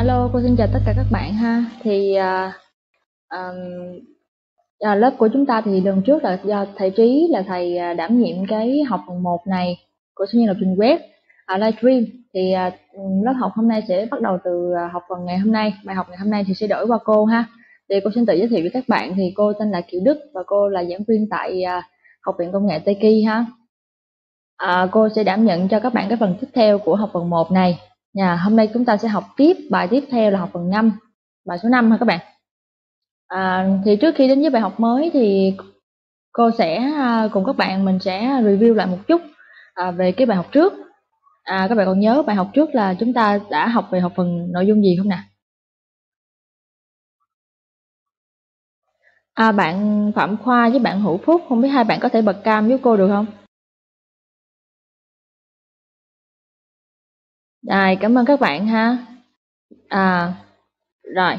Alo, cô xin chào tất cả các bạn ha. Thì à, à, à, lớp của chúng ta thì lần trước là do thầy Trí là thầy à, đảm nhiệm cái học phần 1 này của sinh viên lập trình web à, livestream. Thì à, lớp học hôm nay sẽ bắt đầu từ à, học phần ngày hôm nay bài học ngày hôm nay thì sẽ đổi qua cô ha. Thì cô xin tự giới thiệu với các bạn thì cô tên là Kiều Đức và cô là giảng viên tại à, học viện công nghệ Tây Kỳ ha. À, cô sẽ đảm nhận cho các bạn cái phần tiếp theo của học phần 1 này. Nhà, hôm nay chúng ta sẽ học tiếp bài tiếp theo là học phần 5, bài số 5 ha các bạn. À, thì trước khi đến với bài học mới thì cô sẽ à, cùng các bạn mình sẽ review lại một chút à, về cái bài học trước. À, các bạn còn nhớ bài học trước là chúng ta đã học về học phần nội dung gì không nè? À, bạn Phạm Khoa với bạn Hữu Phúc, không biết hai bạn có thể bật cam với cô được không? Rồi, cảm ơn các bạn ha. À, rồi.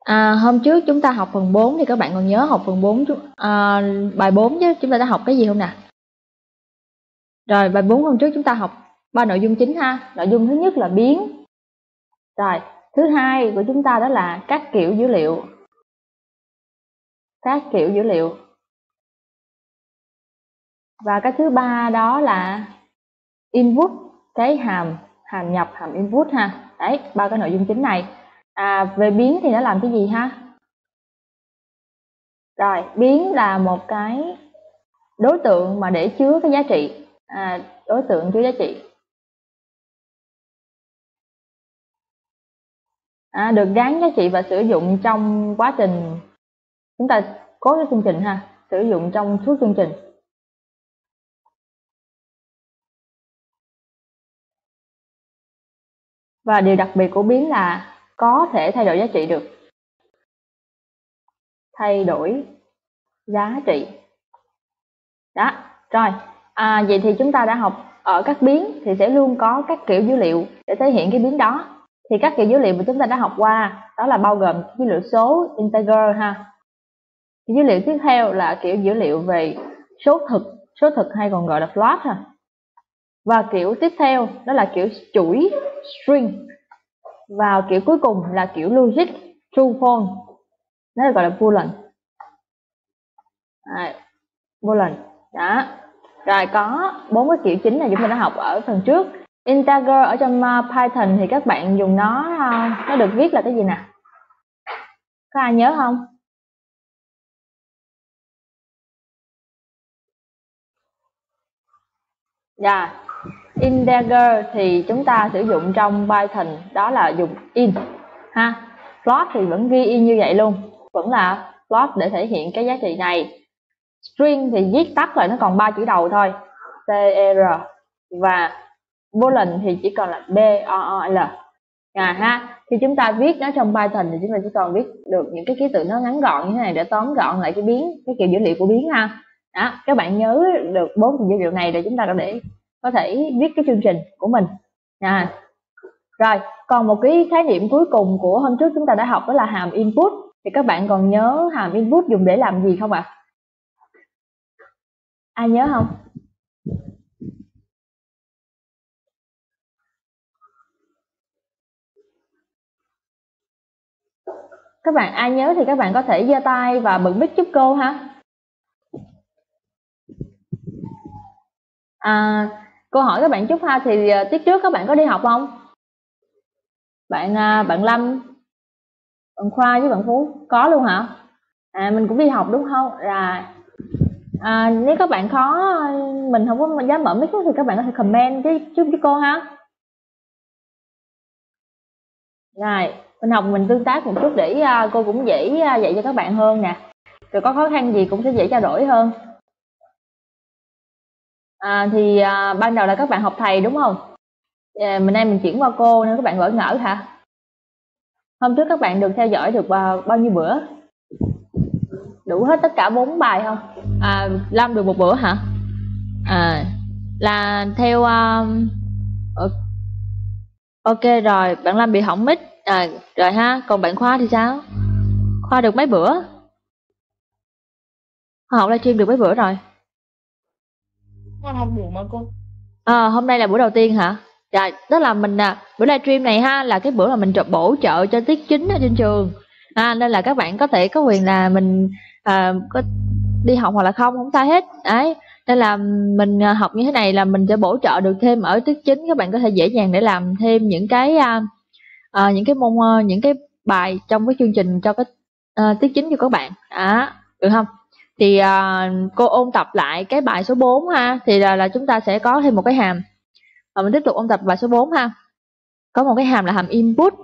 À, hôm trước chúng ta học phần 4 thì các bạn còn nhớ học phần 4 à, bài 4 chứ chúng ta đã học cái gì không nè? Rồi bài 4 hôm trước chúng ta học ba nội dung chính ha. Nội dung thứ nhất là biến. Rồi, thứ hai của chúng ta đó là các kiểu dữ liệu. Các kiểu dữ liệu và cái thứ ba đó là input cái hàm hàm nhập hàm input ha. Đấy ba cái nội dung chính này. À, về biến thì nó làm cái gì ha? Rồi biến là một cái đối tượng mà để chứa cái giá trị. À, đối tượng chứa giá trị. À, được gắn giá trị và sử dụng trong quá trình. Chúng ta cố cái chương trình ha. Sử dụng trong suốt chương trình. Và điều đặc biệt của biến là có thể thay đổi giá trị được. Thay đổi giá trị. Đó rồi. À, vậy thì chúng ta đã học ở các biến thì sẽ luôn có các kiểu dữ liệu để thể hiện cái biến đó. Thì các kiểu dữ liệu mà chúng ta đã học qua đó là bao gồm dữ liệu số integer ha. Dữ liệu tiếp theo là kiểu dữ liệu về số thực số thực hay còn gọi là float ha và kiểu tiếp theo đó là kiểu chuỗi string. Và kiểu cuối cùng là kiểu logic true false. Nó gọi là boolean à, boolean đó. Rồi có bốn cái kiểu chính này chúng ta đã học ở phần trước. Integer ở trong uh, python thì các bạn dùng nó uh, nó được viết là cái gì nè? Có ai nhớ không? Dạ. yeah integer thì chúng ta sử dụng trong Python, đó là dùng in. Ha float thì vẫn ghi in như vậy luôn. Vẫn là float để thể hiện cái giá trị này. String thì viết tắt lại nó còn ba chữ đầu thôi. Tr e, và boolean thì chỉ còn là b, o o, l. À ha, khi chúng ta viết nó trong Python thì chúng ta chỉ còn viết được những cái ký tự nó ngắn gọn như thế này để tóm gọn lại cái biến, cái kiểu dữ liệu của biến ha. Đó, các bạn nhớ được bốn kiểu dữ liệu này để chúng ta có để có thể viết cái chương trình của mình. À rồi còn một cái khái niệm cuối cùng của hôm trước chúng ta đã học đó là hàm input. Thì các bạn còn nhớ hàm input dùng để làm gì không ạ? À? ai nhớ không? Các bạn ai nhớ thì các bạn có thể giơ tay và bật mic giúp cô ha. À, cô hỏi các bạn chút ha thì uh, tiết trước các bạn có đi học không? Bạn uh, bạn lâm bạn khoa với bạn phú có luôn hả? À mình cũng đi học đúng không? Rồi à, nếu các bạn khó mình không có dám mở mic thì các bạn có thể comment với chút với cô ha. Rồi mình học mình tương tác một chút để uh, cô cũng dễ uh, dạy cho các bạn hơn nè. Rồi có khó khăn gì cũng sẽ dễ trao đổi hơn à, thì à, ban đầu là các bạn học thầy đúng không? À, mình nay mình chuyển qua cô nên các bạn vỡ ngỡ hả? Hôm trước các bạn được theo dõi được bao, bao nhiêu bữa? Đủ hết tất cả bốn bài không? À làm được một bữa hả? À là theo um, ok rồi bạn làm bị hỏng mít à, rồi ha còn bạn khoa thì sao? Khoa được mấy bữa? Khoa học livestream được mấy bữa rồi? Con học đủ mà cô À, hôm nay là buổi đầu tiên hả? Dạ, tức là mình à, buổi livestream này ha là cái bữa mà mình trợ bổ trợ cho tiết chính ở trên trường. À, nên là các bạn có thể có quyền là mình à, có đi học hoặc là không không sao hết. Đấy, nên là mình à, học như thế này là mình sẽ bổ trợ được thêm ở tiết chính các bạn có thể dễ dàng để làm thêm những cái à, à, những cái môn à, những cái bài trong cái chương trình cho cái à, tiết chính cho các bạn. À, được không? Thì uh, cô ôn tập lại cái bài số 4 ha. Thì là, là chúng ta sẽ có thêm một cái hàm. Và mình tiếp tục ôn tập bài số 4 ha. Có một cái hàm là hàm input.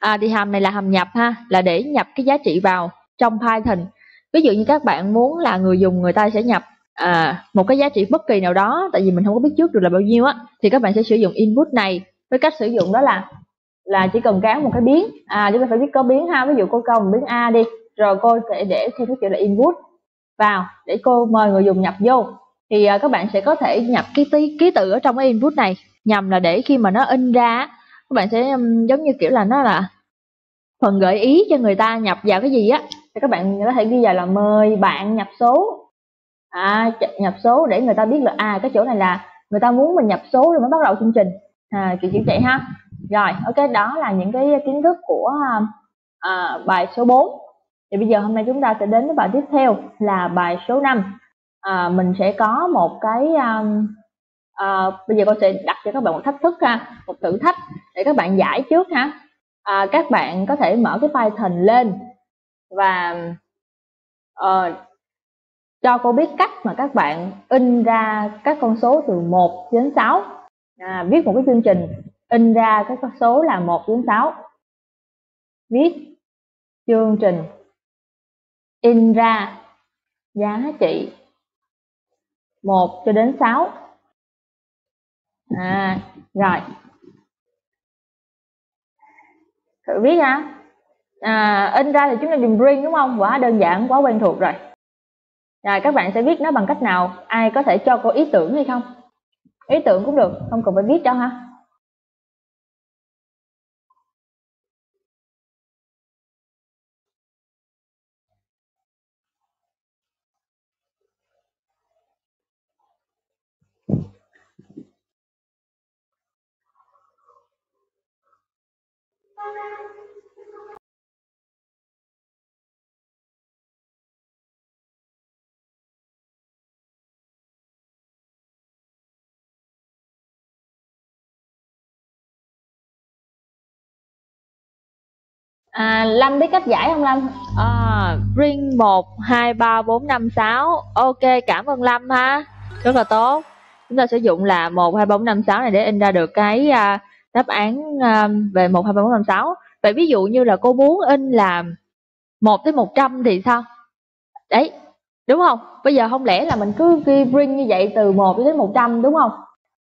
À, thì hàm này là hàm nhập ha là để nhập cái giá trị vào trong Python. Ví dụ như các bạn muốn là người dùng người ta sẽ nhập à, một cái giá trị bất kỳ nào đó tại vì mình không có biết trước được là bao nhiêu á thì các bạn sẽ sử dụng input này. Với cách sử dụng đó là là chỉ cần gán một cái biến. À chúng ta phải biết có biến ha. Ví dụ cô câu một biến a đi rồi cô sẽ để thêm cái chữ là input vào để cô mời người dùng nhập vô. Thì uh, các bạn sẽ có thể nhập cái ký ký tự ở trong cái input này nhằm là để khi mà nó in ra các bạn sẽ um, giống như kiểu là nó là phần gợi ý cho người ta nhập vào cái gì á. Thì các bạn có thể ghi vào là mời bạn nhập số. À, nhập số để người ta biết là à cái chỗ này là người ta muốn mình nhập số rồi mới bắt đầu chương trình. À, kiểu kiểu vậy ha. Rồi ok đó là những cái kiến thức của à, bài số 4 thì bây giờ hôm nay chúng ta sẽ đến với bài tiếp theo là bài số 5 à, mình sẽ có một cái um, à, bây giờ cô sẽ đặt cho các bạn một thách thức ha một thử thách để các bạn giải trước ha. À, các bạn có thể mở cái Python lên và uh, cho cô biết cách mà các bạn in ra các con số từ 1 đến 6 à, viết một cái chương trình in ra các con số là 1 đến 6 viết chương trình in ra giá trị 1 cho đến 6 à rồi. Thử viết ha à, in ra thì chúng ta dùng bring đúng không? Quá đơn giản quá quen thuộc rồi. Rồi các bạn sẽ viết nó bằng cách nào? Ai có thể cho cô ý tưởng hay không? Ý tưởng cũng được không cần phải viết đâu ha. À, Lâm biết cách giải không Lâm? À, ring 1, 2, 3, 4, 5, 6 Ok, cảm ơn Lâm ha. Rất là tốt. Chúng ta sử dụng là 1, 2, 4, 5, 6 này để in ra được cái uh, đáp án ờ, về 1, 2, 3, 4, 5, 6 Vậy ví dụ như là cô muốn in là 1 tới 100 thì sao? Đấy, đúng không? Bây giờ không lẽ là mình cứ ghi ring như vậy từ 1 đến 100 đúng không?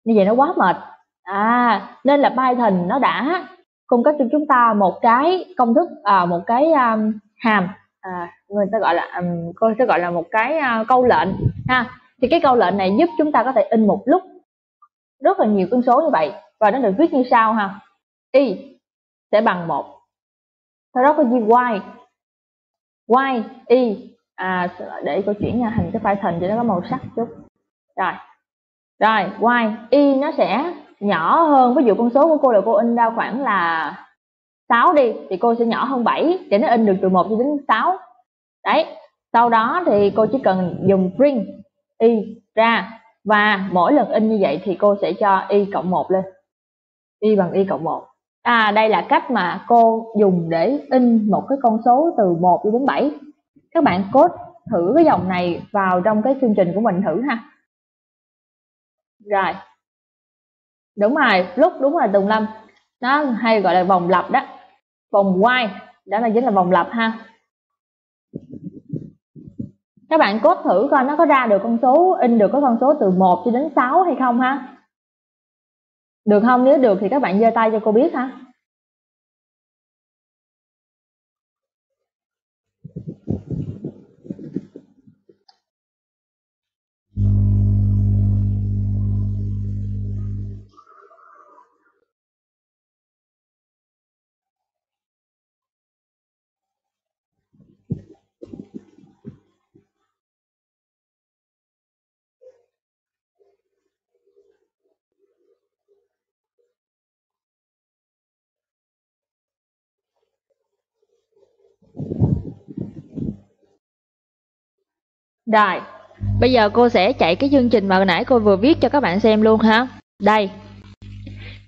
Như vậy nó quá mệt À, nên là Python nó đã cung cấp cho chúng ta một cái công thức à, một cái um, hàm à, người ta gọi là um, cô sẽ gọi là một cái uh, câu lệnh ha thì cái câu lệnh này giúp chúng ta có thể in một lúc rất là nhiều con số như vậy và nó được viết như sau ha. Y sẽ bằng một. Sau đó có gì y. Y y. À để cô chuyển nha thành cái file cho nó có màu sắc chút. Rồi. Rồi, y y nó sẽ nhỏ hơn. Ví dụ con số của cô là cô in ra khoảng là 6 đi, thì cô sẽ nhỏ hơn 7 để nó in được từ 1 cho đến 6 đấy. Sau đó thì cô chỉ cần dùng print y ra. Và mỗi lần in như vậy thì cô sẽ cho y cộng 1 lên y bằng y cộng 1 à đây là cách mà cô dùng để in một cái con số từ 1 cho đến 7 các bạn code thử cái dòng này vào trong cái chương trình của mình thử ha. Rồi. Đúng rồi, lúc đúng rồi tùng lâm. Nó hay gọi là vòng lặp đó. Vòng quay đó là chính là vòng lặp ha. Các bạn cốt thử coi nó có ra được con số, in được có con số từ 1 cho đến 6 hay không ha? Được không? Nếu được thì các bạn giơ tay cho cô biết ha. Rồi, bây giờ cô sẽ chạy cái chương trình mà nãy cô vừa viết cho các bạn xem luôn ha. Đây.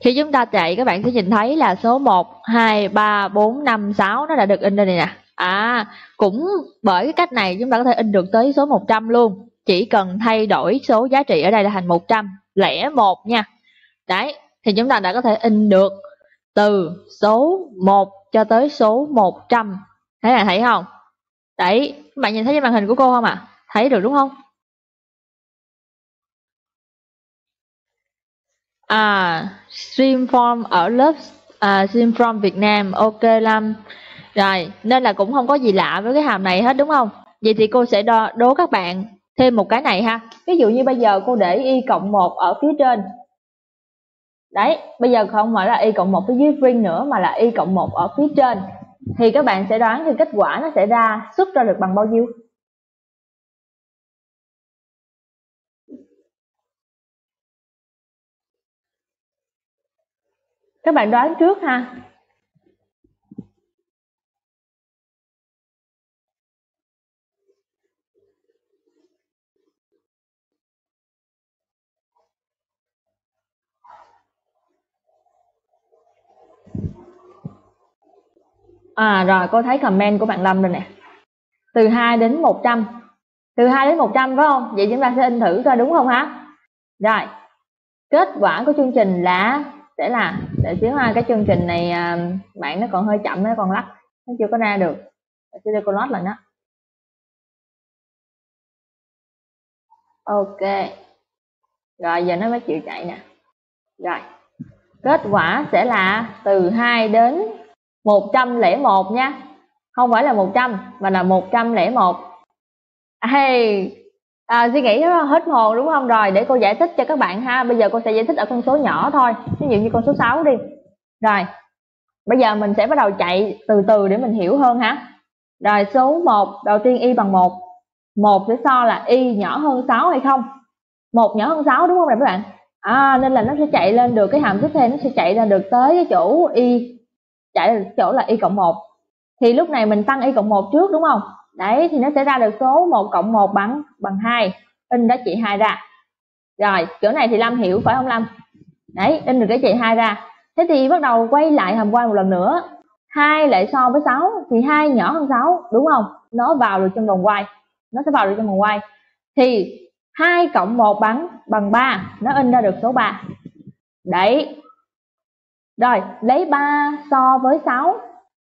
Khi chúng ta chạy các bạn sẽ nhìn thấy là số 1, 2, 3, 4, 5, 6 nó đã được in đây nè. À, cũng bởi cái cách này chúng ta có thể in được tới số 100 luôn. Chỉ cần thay đổi số giá trị ở đây là thành 100, lẻ 1 nha. Đấy, thì chúng ta đã có thể in được từ số 1 cho tới số 100. Thấy là thấy không? Đấy, các bạn nhìn thấy trên màn hình của cô không ạ? À? Thấy được đúng không? À, Streamform ở lớp à, Streamform Việt Nam, ok Lâm. Rồi, nên là cũng không có gì lạ với cái hàm này hết đúng không? Vậy thì cô sẽ đo, đố các bạn thêm một cái này ha. Ví dụ như bây giờ cô để y cộng 1 ở phía trên. Đấy, bây giờ không phải là y cộng 1 phía dưới ring nữa mà là y cộng 1 ở phía trên. Thì các bạn sẽ đoán thì kết quả nó sẽ ra xuất ra được bằng bao nhiêu? Các bạn đoán trước ha À rồi, cô thấy comment của bạn Lâm rồi nè Từ 2 đến 100 Từ 2 đến 100 phải không? Vậy chúng ta sẽ in thử coi đúng không hả? Rồi, Kết quả của chương trình là sẽ là để xíu ha cái chương trình này à, bạn nó còn hơi chậm nó còn lắc nó chưa có ra được. Để xíu cô lót lại nó. Ok. Rồi giờ nó mới chịu chạy nè. Rồi. Kết quả sẽ là từ 2 đến 101 nha. Không phải là 100 mà là 101 à, hey à, suy nghĩ hết hồn đúng không? Rồi để cô giải thích cho các bạn ha. Bây giờ cô sẽ giải thích ở con số nhỏ thôi. Ví dụ như con số 6 đi. Rồi bây giờ mình sẽ bắt đầu chạy từ từ để mình hiểu hơn ha. Rồi số 1 đầu tiên y bằng 1 1 sẽ so là y nhỏ hơn 6 hay không? 1 nhỏ hơn 6 đúng không các bạn? À, nên là nó sẽ chạy lên được cái hàm tiếp theo nó sẽ chạy ra được tới cái chỗ y chạy chỗ là y cộng 1 thì lúc này mình tăng y cộng 1 trước đúng không? Đấy, thì nó sẽ ra được số 1 cộng 1 bằng bằng 2 in giá trị 2 ra. Rồi chỗ này thì Lâm hiểu, phải không Lâm? Đấy, in được giá trị 2 ra. Thế thì bắt đầu quay lại hàm quan một lần nữa. 2 lại so với 6 thì 2 nhỏ hơn 6 đúng không? Nó vào được trong vòng quay. Nó sẽ vào được trong vòng quay. Thì 2 cộng 1 bằng bằng 3 nó in ra được số 3 đấy. Rồi, lấy 3 so với 6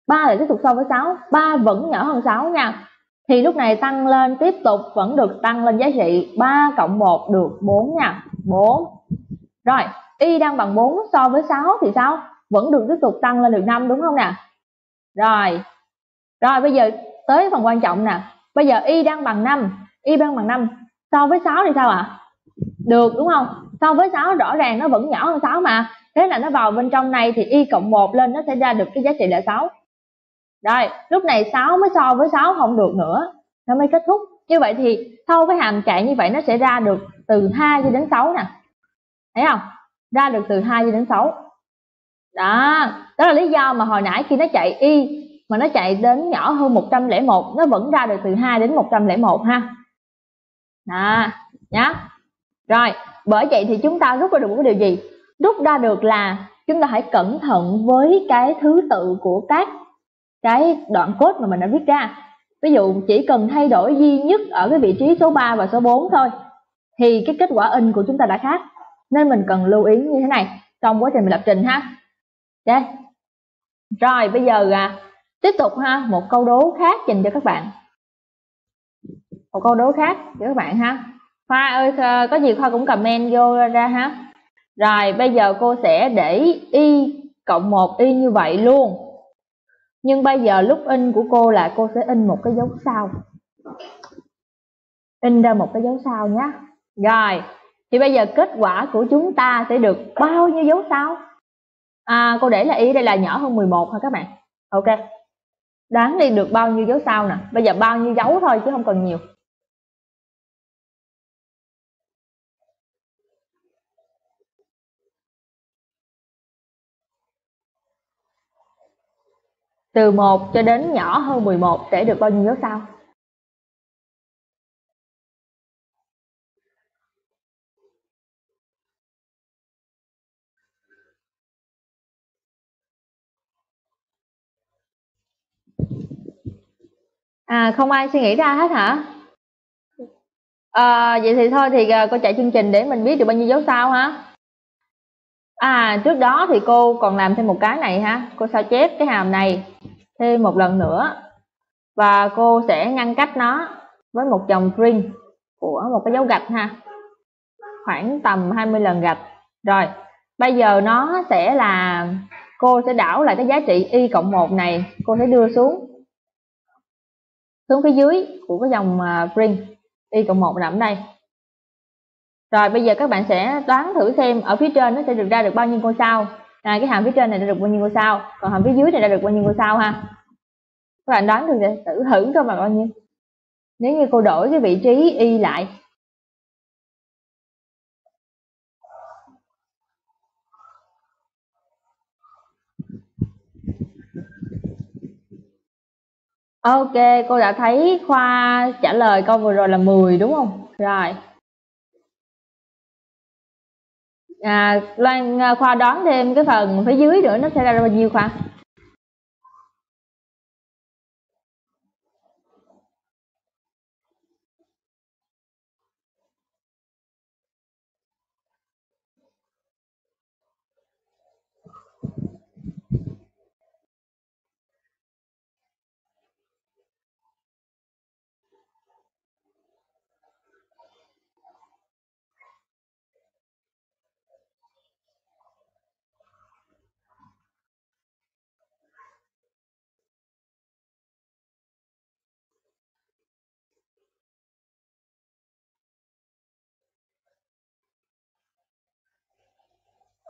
3 lại tiếp tục so với 6 3 vẫn nhỏ hơn 6 nha thì lúc này tăng lên, tiếp tục vẫn được tăng lên giá trị 3 cộng 1 được 4 nha. 4 rồi, y đang bằng 4 so với 6 thì sao? Vẫn được tiếp tục tăng lên được 5 đúng không nè? Rồi. Rồi, bây giờ tới phần quan trọng nè. Bây giờ y đang bằng 5 y đang bằng 5 so với 6 thì sao ạ? À? được, đúng không? So với 6 rõ ràng nó vẫn nhỏ hơn 6 mà. Thế là nó vào bên trong này thì y cộng 1 lên, nó sẽ ra được cái giá trị là 6 rồi, lúc này 6 mới so với 6 không được nữa. Nó mới kết thúc. Như vậy thì sau cái hàm chạy như vậy nó sẽ ra được từ 2 cho đến 6 nè. Thấy không? Ra được từ 2 cho đến 6. Đó, đó là lý do mà hồi nãy khi nó chạy y mà nó chạy đến nhỏ hơn 101 nó vẫn ra được từ 2 đến 101 ha. Đó, nhá. Rồi, bởi vậy thì chúng ta rút ra được một cái điều gì? Rút ra được là chúng ta hãy cẩn thận với cái thứ tự của các cái đoạn code mà mình đã viết ra. Ví dụ chỉ cần thay đổi duy nhất ở cái vị trí số 3 và số 4 thôi thì cái kết quả in của chúng ta đã khác. Nên mình cần lưu ý như thế này trong quá trình mình lập trình ha. Đây. Rồi bây giờ à, tiếp tục ha một câu đố khác dành cho các bạn. Một câu đố khác cho các bạn ha. Khoa ơi có gì Khoa cũng comment vô ra ha. Rồi bây giờ cô sẽ để y cộng 1 y như vậy luôn nhưng bây giờ lúc in của cô là cô sẽ in một cái dấu sao. In ra một cái dấu sao nhé rồi, thì bây giờ kết quả của chúng ta sẽ được bao nhiêu dấu sao? À cô để là ý đây là nhỏ hơn 11 hả các bạn? Ok. Đoán đi được bao nhiêu dấu sao nè? Bây giờ bao nhiêu dấu thôi chứ không cần nhiều. từ 1 cho đến nhỏ hơn 11 sẽ được bao nhiêu dấu sao? À không ai suy nghĩ ra hết hả? À, vậy thì thôi thì ờ, cô chạy chương trình để mình biết được bao nhiêu dấu sao hả? À trước đó thì cô còn làm thêm một cái này ha, cô sao chép cái hàm này thêm một lần nữa. Và cô sẽ ngăn cách nó với một dòng string của một cái dấu gạch ha. Khoảng tầm 20 lần gạch. Rồi, bây giờ nó sẽ là cô sẽ đảo lại cái giá trị y cộng 1 này, cô sẽ đưa xuống xuống phía dưới của cái dòng à, string y cộng 1 nằm đây. Rồi bây giờ các bạn sẽ đoán thử xem ở phía trên nó sẽ được ra được bao nhiêu ngôi sao. À, cái hàm phía trên này đã được bao nhiêu ngôi sao, còn hàm phía dưới này đã được bao nhiêu ngôi sao ha. Các bạn đoán được thử thử thử coi mà bao nhiêu. Nếu như cô đổi cái vị trí y lại Ok, cô đã thấy Khoa trả lời câu vừa rồi là 10 đúng không? Rồi. À, Loan à, Khoa đoán thêm cái phần phía dưới nữa nó sẽ ra bao nhiêu Khoa?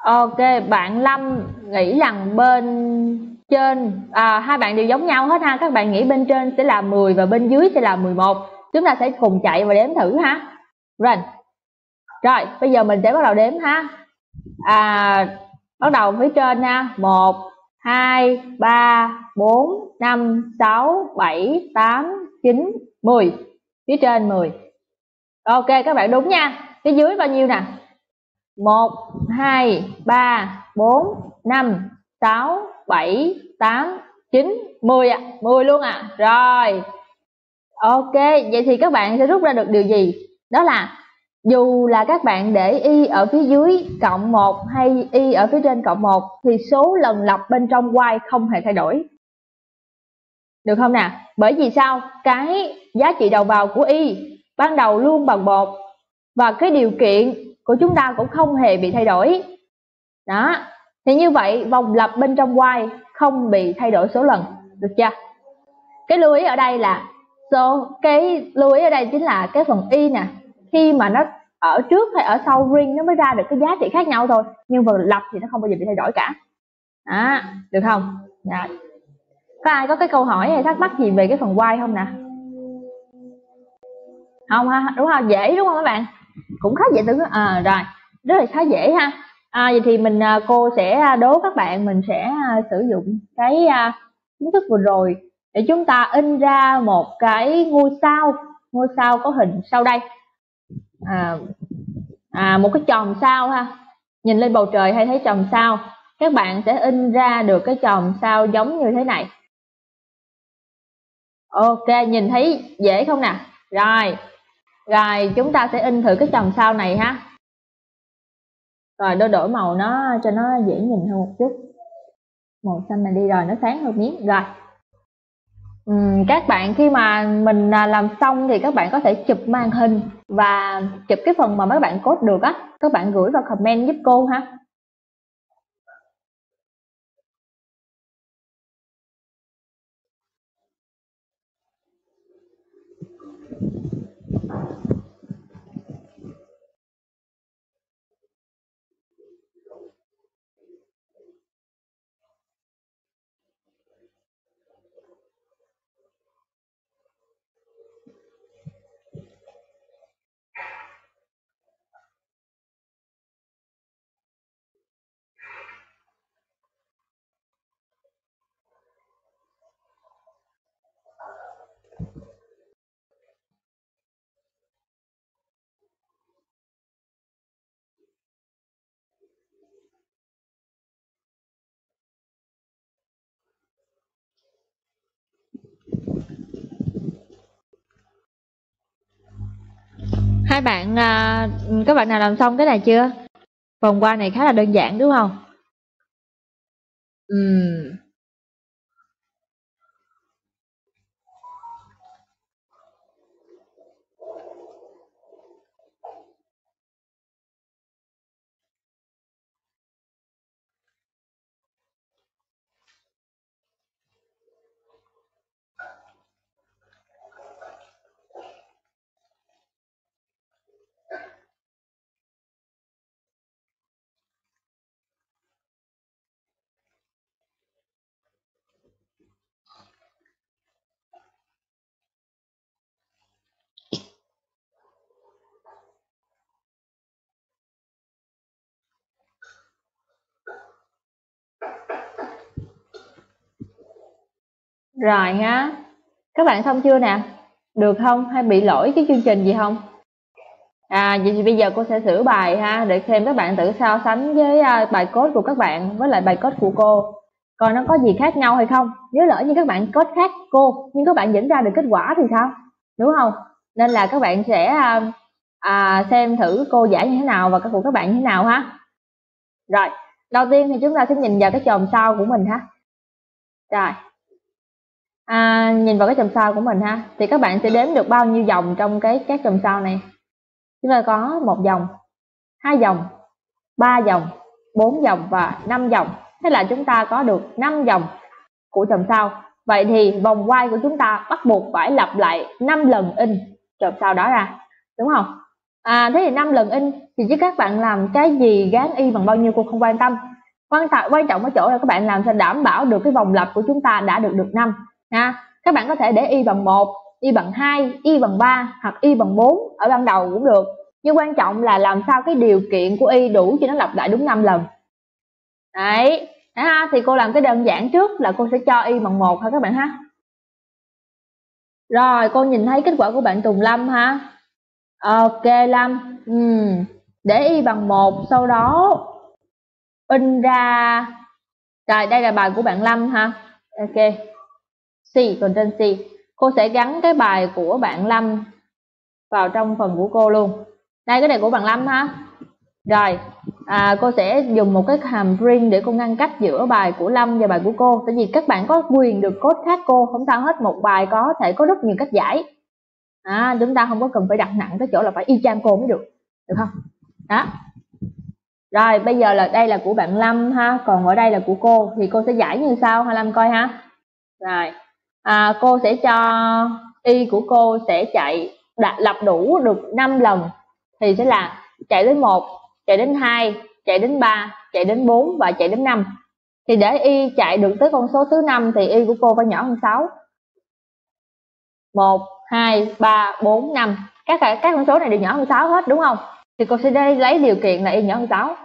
Ok, bạn Lâm nghĩ rằng bên trên à, hai bạn đều giống nhau hết ha. Các bạn nghĩ bên trên sẽ là 10 và bên dưới sẽ là 11. Chúng ta sẽ cùng chạy và đếm thử ha. Rồi. Rồi, bây giờ mình sẽ bắt đầu đếm ha. À bắt đầu phía trên nha. 1 2 3 4 5 6 7 8 9 10. Phía trên 10. Ok, các bạn đúng nha. Phía dưới bao nhiêu nè? 1, 2, 3, 4, 5, 6, 7, 8, 9, 10 ạ. À. 10 luôn ạ. à. Rồi. Ok, vậy thì các bạn sẽ rút ra được điều gì? Đó là dù là các bạn để y ở phía dưới cộng 1 hay y ở phía trên cộng 1 thì số lần lập bên trong y không hề thay đổi. Được không nè? Bởi vì sao? Cái giá trị đầu vào của y ban đầu luôn bằng 1 và cái điều kiện của chúng ta cũng không hề bị thay đổi. Đó, thì như vậy vòng lặp bên trong y không bị thay đổi số lần, được chưa? Cái lưu ý ở đây là số cái lưu ý ở đây chính là cái phần y nè, khi mà nó ở trước hay ở sau ring nó mới ra được cái giá trị khác nhau thôi, nhưng vòng lập thì nó không bao giờ bị thay đổi cả. Đó, được không? Đó. có ai có cái câu hỏi hay thắc mắc gì về cái phần y không nè? Không ha, đúng không? Dễ đúng không các bạn? Cũng khá dễ tưởng. À rồi rất là khá dễ ha. À, vậy thì mình à, cô sẽ à, đố các bạn mình sẽ à, sử dụng cái kiến thức vừa rồi để chúng ta in ra một cái ngôi sao. Ngôi sao có hình sau đây. À, à, một cái chòm sao ha. Nhìn lên bầu trời hay thấy chòm sao? Các bạn sẽ in ra được cái chòm sao giống như thế này. Ok nhìn thấy dễ không nè? Rồi rồi chúng ta sẽ in thử cái chồng sau này ha. Rồi đôi đổi màu nó cho nó dễ nhìn hơn một chút. Màu xanh này đi rồi nó sáng hơn miếng. Rồi. Ừ, các bạn khi mà mình à, làm xong thì các bạn có thể chụp màn hình và chụp cái phần mà mấy bạn cốt được á. Các bạn gửi vào comment giúp cô ha. Hai bạn à, các bạn nào làm xong cái này chưa vòng qua này khá là đơn giản đúng không Ừm. Rồi ha. Các bạn xong chưa nè? Được không? Hay bị lỗi cái chương trình gì không? À vậy thì bây giờ cô sẽ sửa bài ha để xem các bạn tự so sánh với à, bài code của các bạn với lại bài code của cô. Coi nó có gì khác nhau hay không. Nếu lỡ như các bạn code khác cô nhưng các bạn dẫn ra được kết quả thì sao? Đúng không? Nên là các bạn sẽ à, à xem thử cô giải như thế nào và các của các bạn như thế nào ha. Rồi, đầu tiên thì chúng ta sẽ nhìn vào cái chòm sau của mình ha. Rồi, à, nhìn vào cái chòm sao của mình ha thì các bạn sẽ đếm được bao nhiêu dòng trong cái các chòm sao này? Chúng ta có một dòng hai dòng ba dòng bốn dòng và năm dòng. Thế là chúng ta có được năm dòng của chòm sao. Vậy thì vòng quay của chúng ta bắt buộc phải lặp lại năm lần in chòm sao đó ra đúng không? À thế thì năm lần in thì chứ các bạn làm cái gì gán y bằng bao nhiêu cô không quan tâm. Quan trọng quan trọng ở chỗ là các bạn làm sao đảm bảo được cái vòng lặp của chúng ta đã được được năm ha. Các bạn có thể để y bằng một, y bằng 2 y bằng 3 hoặc y bằng 4 ở ban đầu cũng được. Nhưng quan trọng là làm sao cái điều kiện của y đủ cho nó lặp lại đúng 5 lần. Đấy. Ha thì cô làm cái đơn giản trước là cô sẽ cho y bằng một ha các bạn ha? Rồi cô nhìn thấy kết quả của bạn Tùng Lâm ha? Ok Lâm. Ừ. để y bằng một sau đó in ra. Rồi đây là bài của bạn Lâm ha. Ok. C còn trên C. Cô sẽ gắn cái bài của bạn Lâm vào trong phần của cô luôn. Đây cái này của bạn Lâm ha. Rồi à, cô sẽ dùng một cái hàm string để cô ngăn cách giữa bài của Lâm và bài của cô. Tại vì các bạn có quyền được code khác cô không sao hết. Một bài có thể có rất nhiều cách giải. À, chúng ta không có cần phải đặt nặng cái chỗ là phải y chang cô mới được. Được không? Đó. Rồi bây giờ là đây là của bạn Lâm ha. Còn ở đây là của cô. Thì cô sẽ giải như sau ha Lâm coi ha. Rồi à, cô sẽ cho y của cô sẽ chạy đạt, lặp đủ được 5 lần thì sẽ là chạy đến 1, chạy đến 2, chạy đến 3, chạy đến 4 và chạy đến 5. Thì để y chạy được tới con số thứ 5 thì y của cô phải nhỏ hơn 6. 1, 2, 3, 4, 5. Các các con số này đều nhỏ hơn 6 hết đúng không? Thì cô sẽ lấy điều kiện là y nhỏ hơn 6.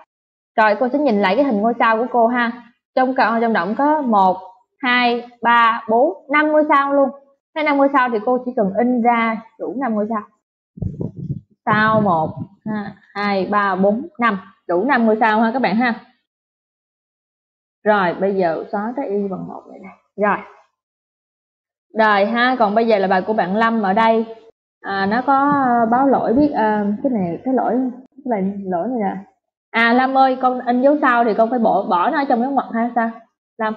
Rồi cô sẽ nhìn lại cái hình ngôi sao của cô ha. Trong trong động có 1, 2, 3, 4, 5 ngôi sao luôn. Thế 5 ngôi sao thì cô chỉ cần in ra đủ 5 ngôi sao. Sao 1, 2, 3, 4, 5. Đủ 5 ngôi sao ha các bạn ha. Rồi bây giờ xóa cái y bằng 1 này đây. Rồi. Rồi ha, còn bây giờ là bài của bạn Lâm ở đây. À, nó có báo lỗi biết à, cái này cái lỗi cái bài lỗi này nè. À Lâm ơi, con in dấu sao thì con phải bỏ bỏ nó trong dấu ngoặc ha sao? Lâm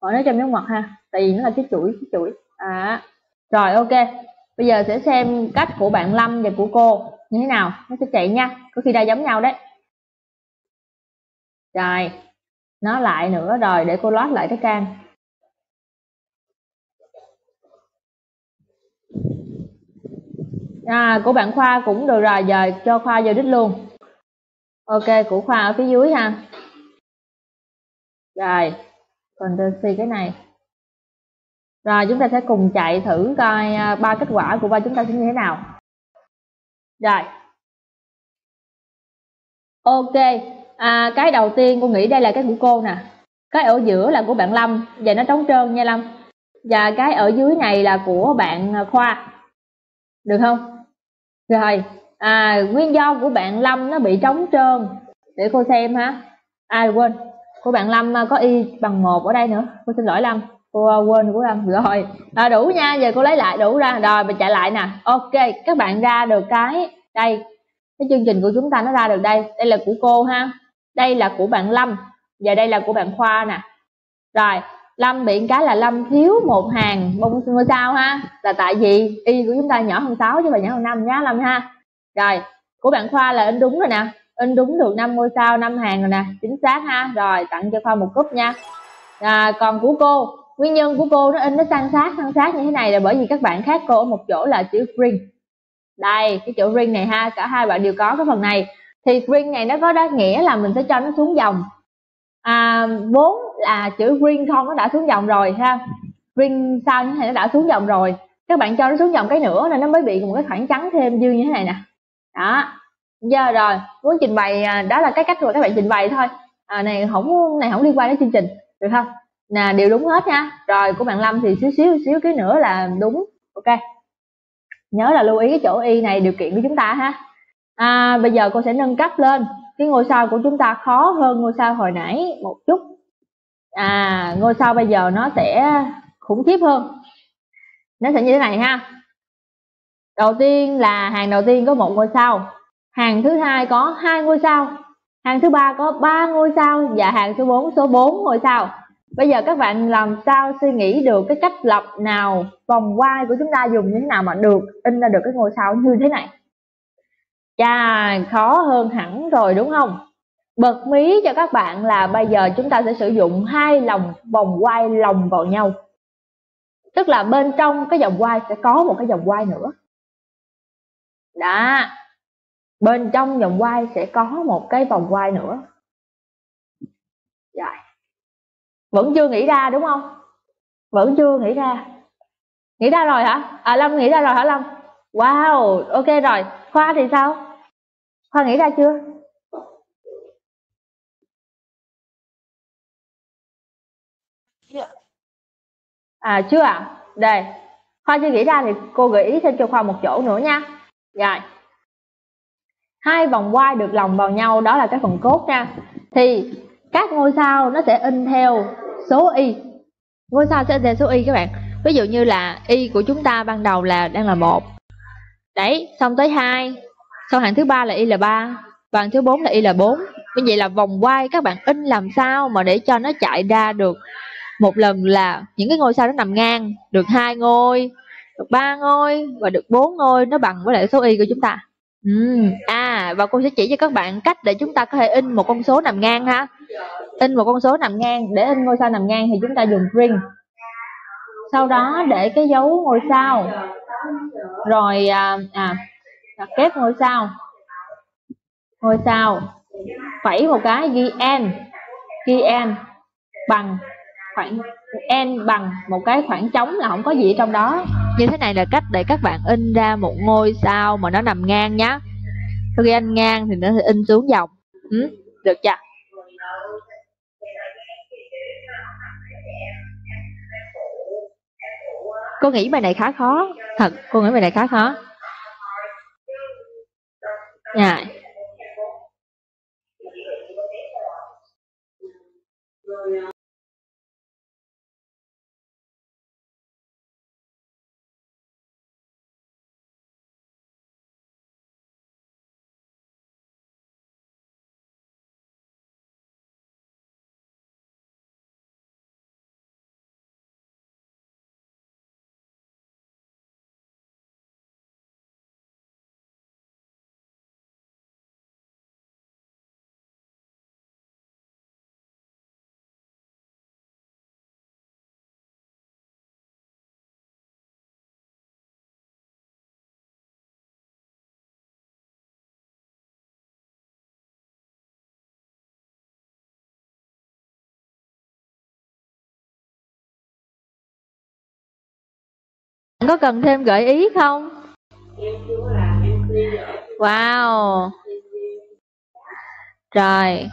ở nó trong dấu ngoặc ha, tại vì nó là cái chuỗi cái chuỗi. À rồi, ok. Bây giờ sẽ xem cách của bạn Lâm và của cô như thế nào. Nó sẽ chạy nha, có khi đa giống nhau đấy. Rồi nó lại nữa rồi để cô lót lại cái can. À của bạn Khoa cũng được rồi, giờ cho Khoa vô đích luôn. Ok, của Khoa ở phía dưới ha. Rồi. Ctrl C cái này. Rồi chúng ta sẽ cùng chạy thử coi à, ba kết quả của ba chúng ta sẽ như thế nào. Rồi. Ok. À, cái đầu tiên cô nghĩ đây là cái của cô nè. Cái ở giữa là của bạn Lâm. Và nó trống trơn nha Lâm. Và cái ở dưới này là của bạn à, Khoa. Được không? Rồi. À, nguyên do của bạn Lâm nó bị trống trơn. Để cô xem ha. À quên của bạn Lâm à, có y bằng một ở đây nữa. Cô xin lỗi Lâm. Cô à, quên của Lâm. Rồi. À, đủ nha. Giờ cô lấy lại đủ ra. Rồi mình chạy lại nè. Ok các bạn ra được cái đây. Cái chương trình của chúng ta nó ra được đây. Đây là của cô ha. Đây là của bạn Lâm. Và đây là của bạn Khoa nè. Rồi Lâm bị cái là Lâm thiếu một hàng. Bông ngôi sao ha. Là tại vì y của chúng ta nhỏ hơn 6 chứ mà nhỏ hơn 5 nhá Lâm ha. Rồi của bạn Khoa là in đúng rồi nè in đúng được 5 ngôi sao năm hàng rồi nè. Chính xác ha. Rồi tặng cho Khoa một cúp nha. À, còn của cô nguyên nhân của cô nó in nó san sát san sát như thế này là bởi vì các bạn khác cô ở một chỗ là chữ ring. Đây cái chữ ring này ha cả hai bạn đều có cái phần này. Thì ring này nó có đó nghĩa là mình sẽ cho nó xuống dòng. À, vốn là chữ ring không nó đã xuống dòng rồi ha. Ring sao như thế này nó đã xuống dòng rồi. Các bạn cho nó xuống dòng cái nữa nên nó mới bị một cái khoảng trắng thêm dư như thế này nè. Đó giờ rồi. Muốn trình bày à, đó là cái cách mà các bạn trình bày thôi. À, này không này không liên quan đến chương trình được không? Nè đều đúng hết nha. Rồi của bạn lâm thì xíu xíu xíu cái nữa là đúng. Ok. Nhớ là lưu ý cái chỗ y này điều kiện của chúng ta ha. À, bây giờ cô sẽ nâng cấp lên. Cái ngôi sao của chúng ta khó hơn ngôi sao hồi nãy một chút. À ngôi sao bây giờ nó sẽ khủng khiếp hơn. Nó sẽ như thế này ha. Đầu tiên là hàng đầu tiên có một ngôi sao hàng thứ hai có hai ngôi sao. Hàng thứ ba có ba ngôi sao và hàng số 4 số 4 ngôi sao. Bây giờ các bạn làm sao suy nghĩ được cái cách lập nào, vòng quay của chúng ta dùng như thế nào mà được, in ra được cái ngôi sao như thế này? Chà, khó hơn hẳn rồi đúng không? Bật mí cho các bạn là bây giờ chúng ta sẽ sử dụng hai lòng, vòng quay lồng vào nhau. Tức là bên trong cái vòng quay sẽ có một cái vòng quay nữa. Đó bên trong vòng quay sẽ có một cái vòng quay nữa. Rồi. Vẫn chưa nghĩ ra đúng không? Vẫn chưa nghĩ ra. Nghĩ ra rồi hả? À lâm nghĩ ra rồi hả lâm? Wow ok rồi. Khoa thì sao? Khoa nghĩ ra chưa? À chưa à đây. Khoa chưa nghĩ ra thì cô gợi ý thêm cho khoa một chỗ nữa nha. Rồi hai vòng quay được lòng vào nhau, đó là cái phần cốt nha. Thì các ngôi sao nó sẽ in theo số y. Ngôi sao sẽ in theo số y các bạn. Ví dụ như là y của chúng ta ban đầu là đang là một. Đấy, xong tới hai. Sau hàng thứ ba là y là ba. Và hàng thứ bốn là y là bốn. Như vậy là vòng quay các bạn in làm sao mà để cho nó chạy ra được một lần là những cái ngôi sao nó nằm ngang. Được hai ngôi, được ba ngôi và được bốn ngôi nó bằng với lại số y của chúng ta ừm À và cô sẽ chỉ cho các bạn cách để chúng ta có thể in một con số nằm ngang ha. In một con số nằm ngang để in ngôi sao nằm ngang thì chúng ta dùng ring. Sau đó để cái dấu ngôi sao. Rồi à, à đặt kép ngôi sao. Ngôi sao. Phẩy một cái ghi n. Ghi n bằng khoảng n bằng một cái khoảng trống là không có gì ở trong đó như thế này là cách để các bạn in ra một ngôi sao mà nó nằm ngang nhá. Khi anh ngang thì nó sẽ in xuống dòng. Ừ, được chưa? Cô nghĩ bài này khá khó. Thật cô nghĩ bài này khá khó. Dạ. Có cần thêm gợi ý không? Wow. Rồi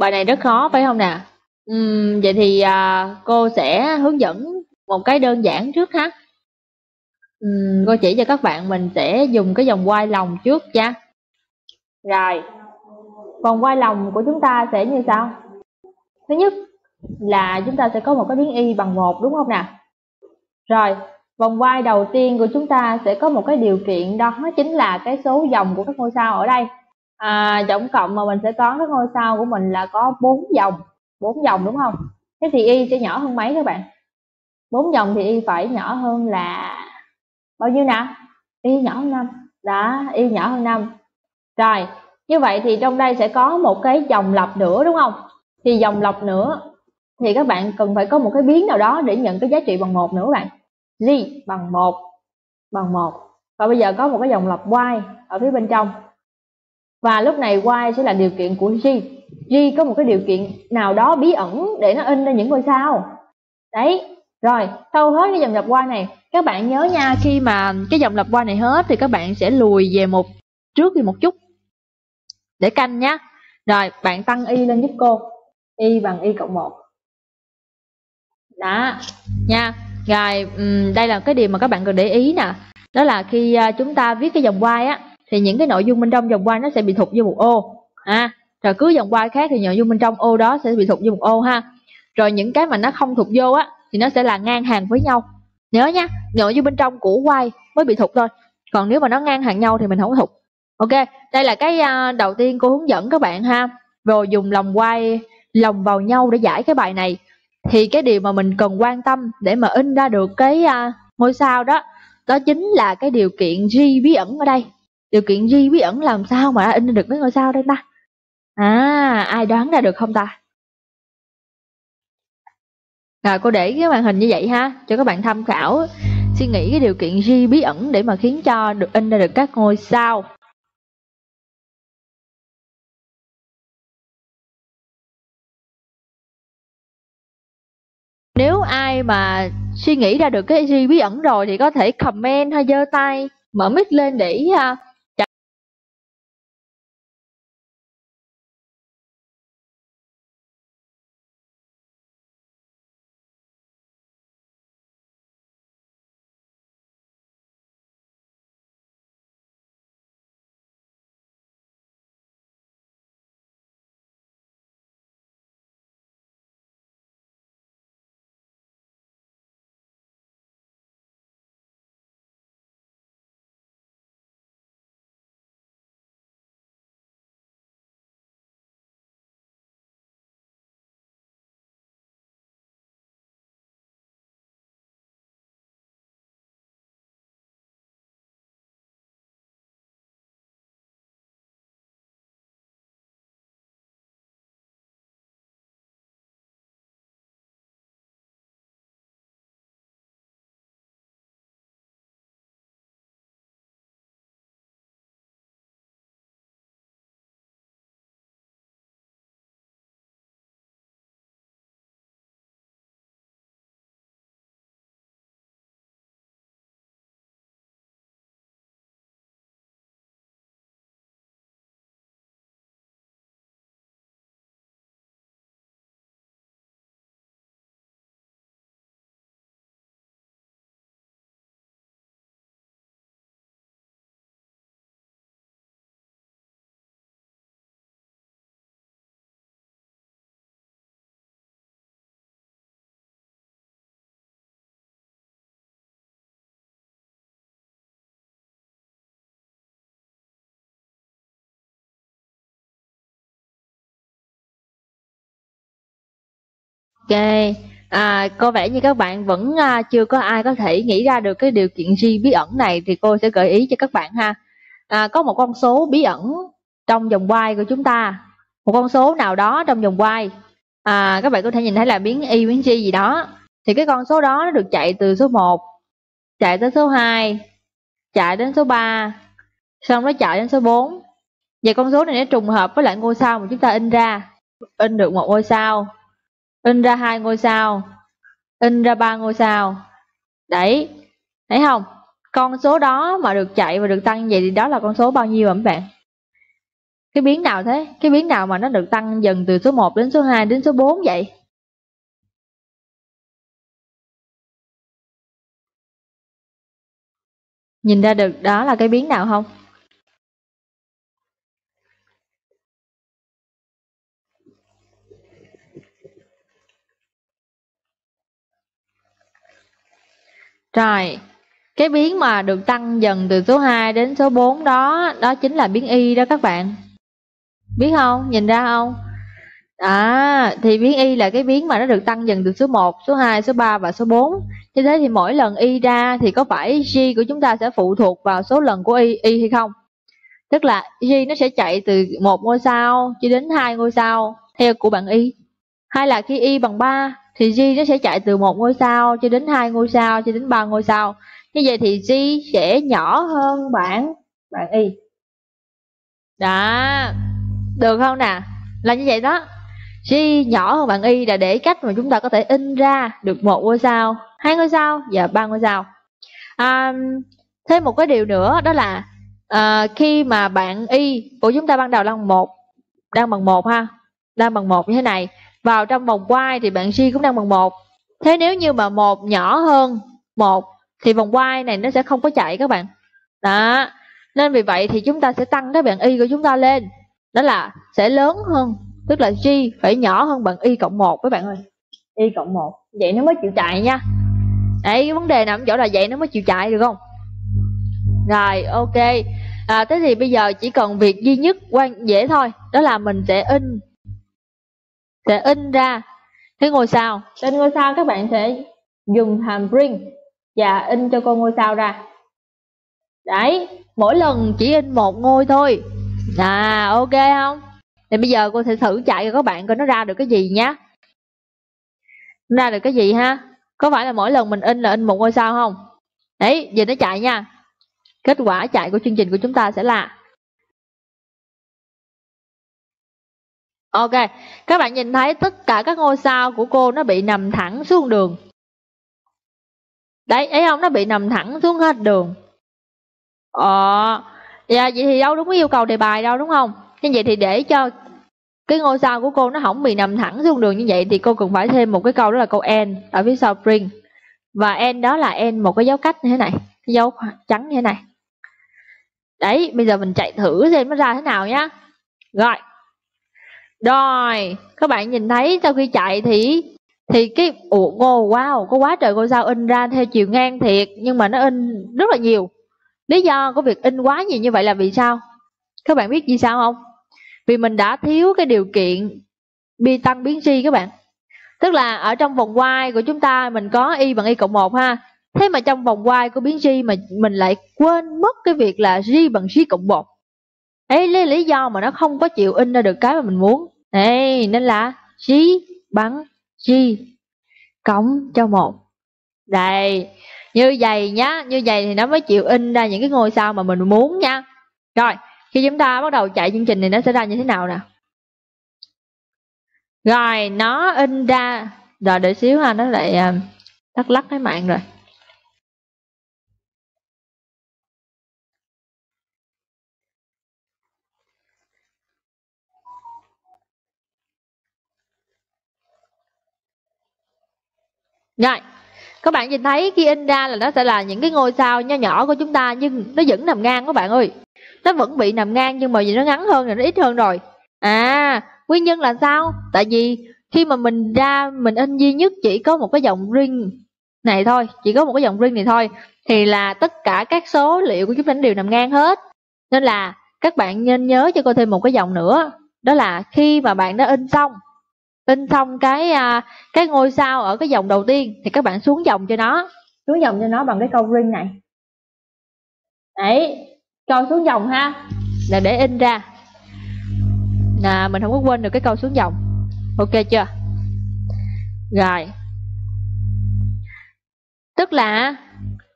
bài này rất khó phải không nè? Uhm, vậy thì à, cô sẽ hướng dẫn một cái đơn giản trước ha. Uhm, cô chỉ cho các bạn mình sẽ dùng cái vòng quay lòng trước nha. Rồi vòng quay lòng của chúng ta sẽ như sau. Thứ nhất là chúng ta sẽ có một cái biến y bằng một đúng không nè? Rồi vòng quay đầu tiên của chúng ta sẽ có một cái điều kiện đó chính là cái số dòng của các ngôi sao ở đây à, tổng cộng mà mình sẽ toán cái ngôi sao của mình là có bốn dòng bốn dòng đúng không? Thế thì y sẽ nhỏ hơn mấy các bạn? Bốn dòng thì y phải nhỏ hơn là bao nhiêu nào y nhỏ hơn năm. Đó y nhỏ hơn năm. Rồi như vậy thì trong đây sẽ có một cái dòng lặp nữa đúng không? Thì dòng lặp nữa thì các bạn cần phải có một cái biến nào đó để nhận cái giá trị bằng một nữa các bạn. G bằng một bằng một. Và bây giờ có một cái dòng lặp y ở phía bên trong và lúc này y sẽ là điều kiện của g. G có một cái điều kiện nào đó bí ẩn để nó in ra những ngôi sao. Đấy, rồi, sau hết cái dòng lặp y này, các bạn nhớ nha, khi mà cái dòng lặp y này hết thì các bạn sẽ lùi về một, trước đi một chút. Để canh nhá. Rồi, bạn tăng y lên giúp cô. Y bằng y cộng 1 đó, nha. Rồi đây là cái điều mà các bạn cần để ý nè. Đó là khi à, chúng ta viết cái dòng y á thì những cái nội dung bên trong vòng quay nó sẽ bị thụt vô một ô. Ha rồi cứ vòng quay khác thì nội dung bên trong ô đó sẽ bị thụt vô một ô ha. Rồi những cái mà nó không thụt vô á thì nó sẽ là ngang hàng với nhau. Nhớ nhá nội dung bên trong của quay mới bị thụt thôi. Còn nếu mà nó ngang hàng nhau thì mình không có thụt ok đây là cái uh, đầu tiên cô hướng dẫn các bạn ha. Rồi dùng lòng quay lòng vào nhau để giải cái bài này. Thì cái điều mà mình cần quan tâm để mà in ra được cái uh, ngôi sao đó đó chính là cái điều kiện G bí ẩn ở đây điều kiện gì bí ẩn làm sao mà in được mấy ngôi sao đây ta? À ai đoán ra được không ta? Rồi cô để cái màn hình như vậy ha cho các bạn tham khảo. Suy nghĩ cái điều kiện gì bí ẩn để mà khiến cho được in ra được các ngôi sao. Nếu ai mà suy nghĩ ra được cái gì bí ẩn rồi thì có thể comment hay giơ tay mở mic lên để uh, Ok, à, có vẻ như các bạn vẫn à, chưa có ai có thể nghĩ ra được cái điều kiện G bí ẩn này thì cô sẽ gợi ý cho các bạn ha. À, có một con số bí ẩn trong vòng quay của chúng ta, một con số nào đó trong vòng quay. À, các bạn có thể nhìn thấy là biến y biến g gì đó. Thì cái con số đó nó được chạy từ số 1 chạy tới số 2, chạy đến số 3, xong nó chạy đến số 4. Và con số này nó trùng hợp với lại ngôi sao mà chúng ta in ra. In được một ngôi sao in ra hai ngôi sao. In ra ba ngôi sao. Đấy thấy không? Con số đó mà được chạy và được tăng vậy thì đó là con số bao nhiêu ạ, các bạn? Cái biến nào thế? Cái biến nào mà nó được tăng dần từ số 1 đến số 2 đến số 4 vậy? Nhìn ra được đó là cái biến nào không? Rồi, cái biến mà được tăng dần từ số 2 đến số 4 đó, đó chính là biến y đó các bạn. Biết không? Nhìn ra không? À, thì biến y là cái biến mà nó được tăng dần từ số 1, số 2, số 3 và số 4. Như thế thì mỗi lần y ra thì có phải g của chúng ta sẽ phụ thuộc vào số lần của y, y hay không? Tức là g nó sẽ chạy từ một ngôi sao cho đến hai ngôi sao theo của bạn y. Hay là khi y bằng 3 thì G nó sẽ chạy từ một ngôi sao cho đến hai ngôi sao cho đến ba ngôi sao. Như vậy thì G sẽ nhỏ hơn bạn bạn Y. Đó. Được không nè? Là như vậy đó. G nhỏ hơn bạn Y là để cách mà chúng ta có thể in ra được một ngôi sao hai ngôi sao và ba ngôi sao. À, thêm một cái điều nữa đó là à, khi mà bạn Y của chúng ta ban đầu là một đang bằng một ha đang bằng một như thế này vào trong vòng quay thì bạn suy cũng đang bằng một. Thế nếu như mà một nhỏ hơn một thì vòng quay này nó sẽ không có chạy các bạn. Đó nên vì vậy thì chúng ta sẽ tăng cái bạn y của chúng ta lên. Đó là sẽ lớn hơn tức là G phải nhỏ hơn bạn y cộng một các bạn ơi. Y cộng một vậy nó mới chịu chạy nha. Đấy cái vấn đề nằm chỗ là vậy nó mới chịu chạy được không? Rồi ok. À, thế thì bây giờ chỉ cần việc duy nhất quan dễ thôi đó là mình sẽ in sẽ in ra. Cái ngôi sao? Trên ngôi sao các bạn sẽ dùng hàm bring và in cho con ngôi sao ra. Đấy mỗi lần chỉ in một ngôi thôi. À ok không? Thì bây giờ cô sẽ thử chạy cho các bạn coi nó ra được cái gì nhá. Ra được cái gì ha? Có phải là mỗi lần mình in là in một ngôi sao không? Đấy giờ nó chạy nha. Kết quả chạy của chương trình của chúng ta sẽ là Ok, các bạn nhìn thấy tất cả các ngôi sao của cô nó bị nằm thẳng xuống đường. Đấy, thấy không? Nó bị nằm thẳng xuống hết đường. Ờ, dạ, vậy thì đâu đúng yêu cầu đề bài đâu đúng không? Như vậy thì để cho cái ngôi sao của cô nó không bị nằm thẳng xuống đường như vậy thì cô cần phải thêm một cái câu đó là câu n ở phía sau print Và n đó là n một cái dấu cách như thế này, cái dấu trắng như thế này. Đấy, bây giờ mình chạy thử xem nó ra thế nào nhá. Rồi, rồi, các bạn nhìn thấy sau khi chạy thì thì cái ủa ngô wow, có quá trời ngôi sao in ra theo chiều ngang thiệt nhưng mà nó in rất là nhiều. Lý do của việc in quá nhiều như vậy là vì sao? Các bạn biết vì sao không? Vì mình đã thiếu cái điều kiện bi tăng biến si các bạn. Tức là ở trong vòng quay của chúng ta mình có y bằng y cộng 1 ha. Thế mà trong vòng quay của biến si mà mình lại quên mất cái việc là g bằng g cộng 1 ấy lấy lý do mà nó không có chịu in ra được cái mà mình muốn. Ê, nên là chi bằng chi cộng cho một. Đây như vậy nhá như vậy thì nó mới chịu in ra những cái ngôi sao mà mình muốn nha. Rồi khi chúng ta bắt đầu chạy chương trình thì nó sẽ ra như thế nào nè? Rồi nó in ra. Rồi đợi xíu ha nó lại uh, tắt lắc cái mạng rồi. Rồi, các bạn nhìn thấy khi in ra là nó sẽ là những cái ngôi sao nho nhỏ của chúng ta nhưng nó vẫn nằm ngang các bạn ơi. Nó vẫn bị nằm ngang nhưng mà vì nó ngắn hơn rồi nó ít hơn rồi. À, nguyên nhân là sao? Tại vì khi mà mình ra mình in duy nhất chỉ có một cái dòng ring này thôi, chỉ có một cái dòng ring này thôi thì là tất cả các số liệu của chúng ta đều nằm ngang hết. Nên là các bạn nên nhớ cho cô thêm một cái dòng nữa, đó là khi mà bạn đã in xong in xong cái à, cái ngôi sao ở cái dòng đầu tiên thì các bạn xuống dòng cho nó. Xuống dòng cho nó bằng cái câu ring này. Đấy câu xuống dòng ha. Là để in ra. Là mình không có quên được cái câu xuống dòng ok chưa? Rồi. Tức là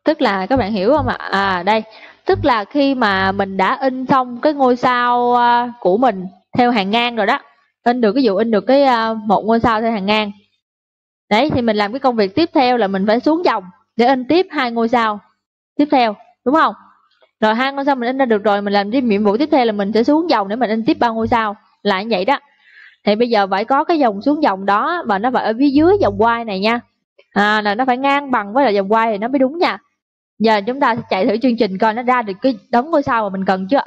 tức là các bạn hiểu không ạ? À đây. Tức là khi mà mình đã in xong cái ngôi sao à, của mình theo hàng ngang rồi đó in được cái dụ in được cái uh, một ngôi sao theo hàng ngang. Đấy thì mình làm cái công việc tiếp theo là mình phải xuống dòng để in tiếp hai ngôi sao tiếp theo đúng không? Rồi hai ngôi sao mình in ra được rồi mình làm cái nhiệm vụ tiếp theo là mình sẽ xuống dòng để mình in tiếp ba ngôi sao là như vậy đó. Thì bây giờ phải có cái dòng xuống dòng đó và nó phải ở phía dưới dòng quay này nha. À, là nó phải ngang bằng với là dòng quay thì nó mới đúng nha. Giờ chúng ta sẽ chạy thử chương trình coi nó ra được cái đống ngôi sao mà mình cần chưa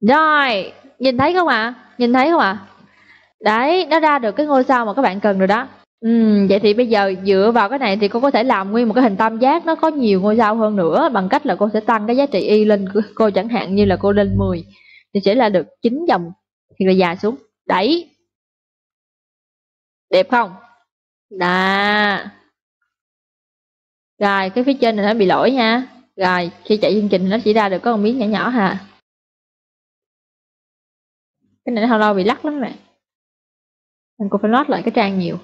rồi nhìn thấy không ạ? À? nhìn thấy không ạ? À? đấy nó ra được cái ngôi sao mà các bạn cần rồi đó. Ừ, vậy thì bây giờ dựa vào cái này thì cô có thể làm nguyên một cái hình tam giác nó có nhiều ngôi sao hơn nữa bằng cách là cô sẽ tăng cái giá trị y lên cô chẳng hạn như là cô lên 10 thì sẽ là được 9 dòng thì là dài xuống. Đấy, đẹp không? Đó rồi cái phía trên này nó bị lỗi nha. Rồi khi chạy chương trình thì nó chỉ ra được có một miếng nhỏ nhỏ hà cái này nó lâu lâu bị lắc lắm nè mình cũng phải lót lại cái trang nhiều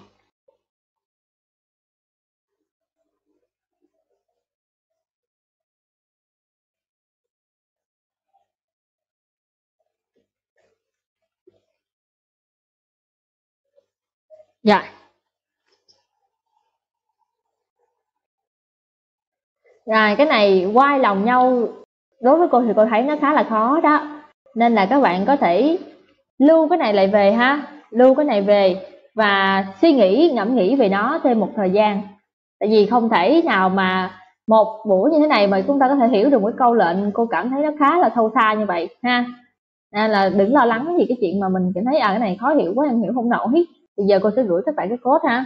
Dạ. Rồi, cái này quay lòng nhau, đối với cô thì cô thấy nó khá là khó đó. Nên là các bạn có thể lưu cái này lại về ha, lưu cái này về và suy nghĩ ngẫm nghĩ về nó thêm một thời gian. Tại vì không thể nào mà một buổi như thế này mà chúng ta có thể hiểu được cái câu lệnh cô cảm thấy nó khá là sâu xa như vậy ha. Nên là đừng lo lắng gì cái chuyện mà mình cảm thấy à cái này khó hiểu quá em hiểu không nổi. Bây giờ cô sẽ gửi các bạn cái code ha.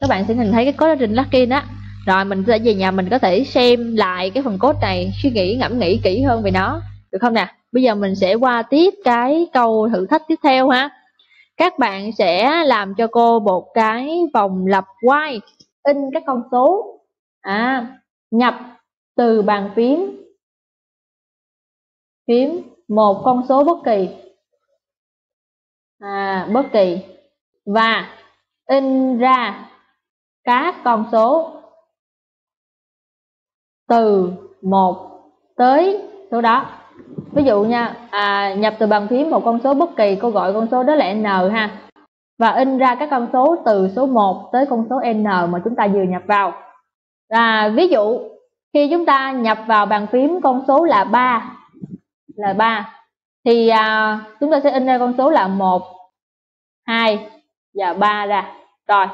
Các bạn sẽ nhìn thấy cái code trên login á rồi mình sẽ về nhà mình có thể xem lại cái phần code này suy nghĩ ngẫm nghĩ kỹ hơn về nó. Được không nè? Bây giờ mình sẽ qua tiếp cái câu thử thách tiếp theo ha. Các bạn sẽ làm cho cô một cái vòng lặp quay in các con số. À nhập từ bàn phím. Phím một con số bất kỳ. À bất kỳ. Và in ra các con số từ 1 tới số đó ví dụ nha à, nhập từ bàn phím một con số bất kỳ cô gọi con số đó là n ha. Và in ra các con số từ số 1 tới con số n mà chúng ta vừa nhập vào. À, ví dụ khi chúng ta nhập vào bàn phím con số là 3 là 3 thì à, chúng ta sẽ in ra con số là 1 2 và ba ra. Rồi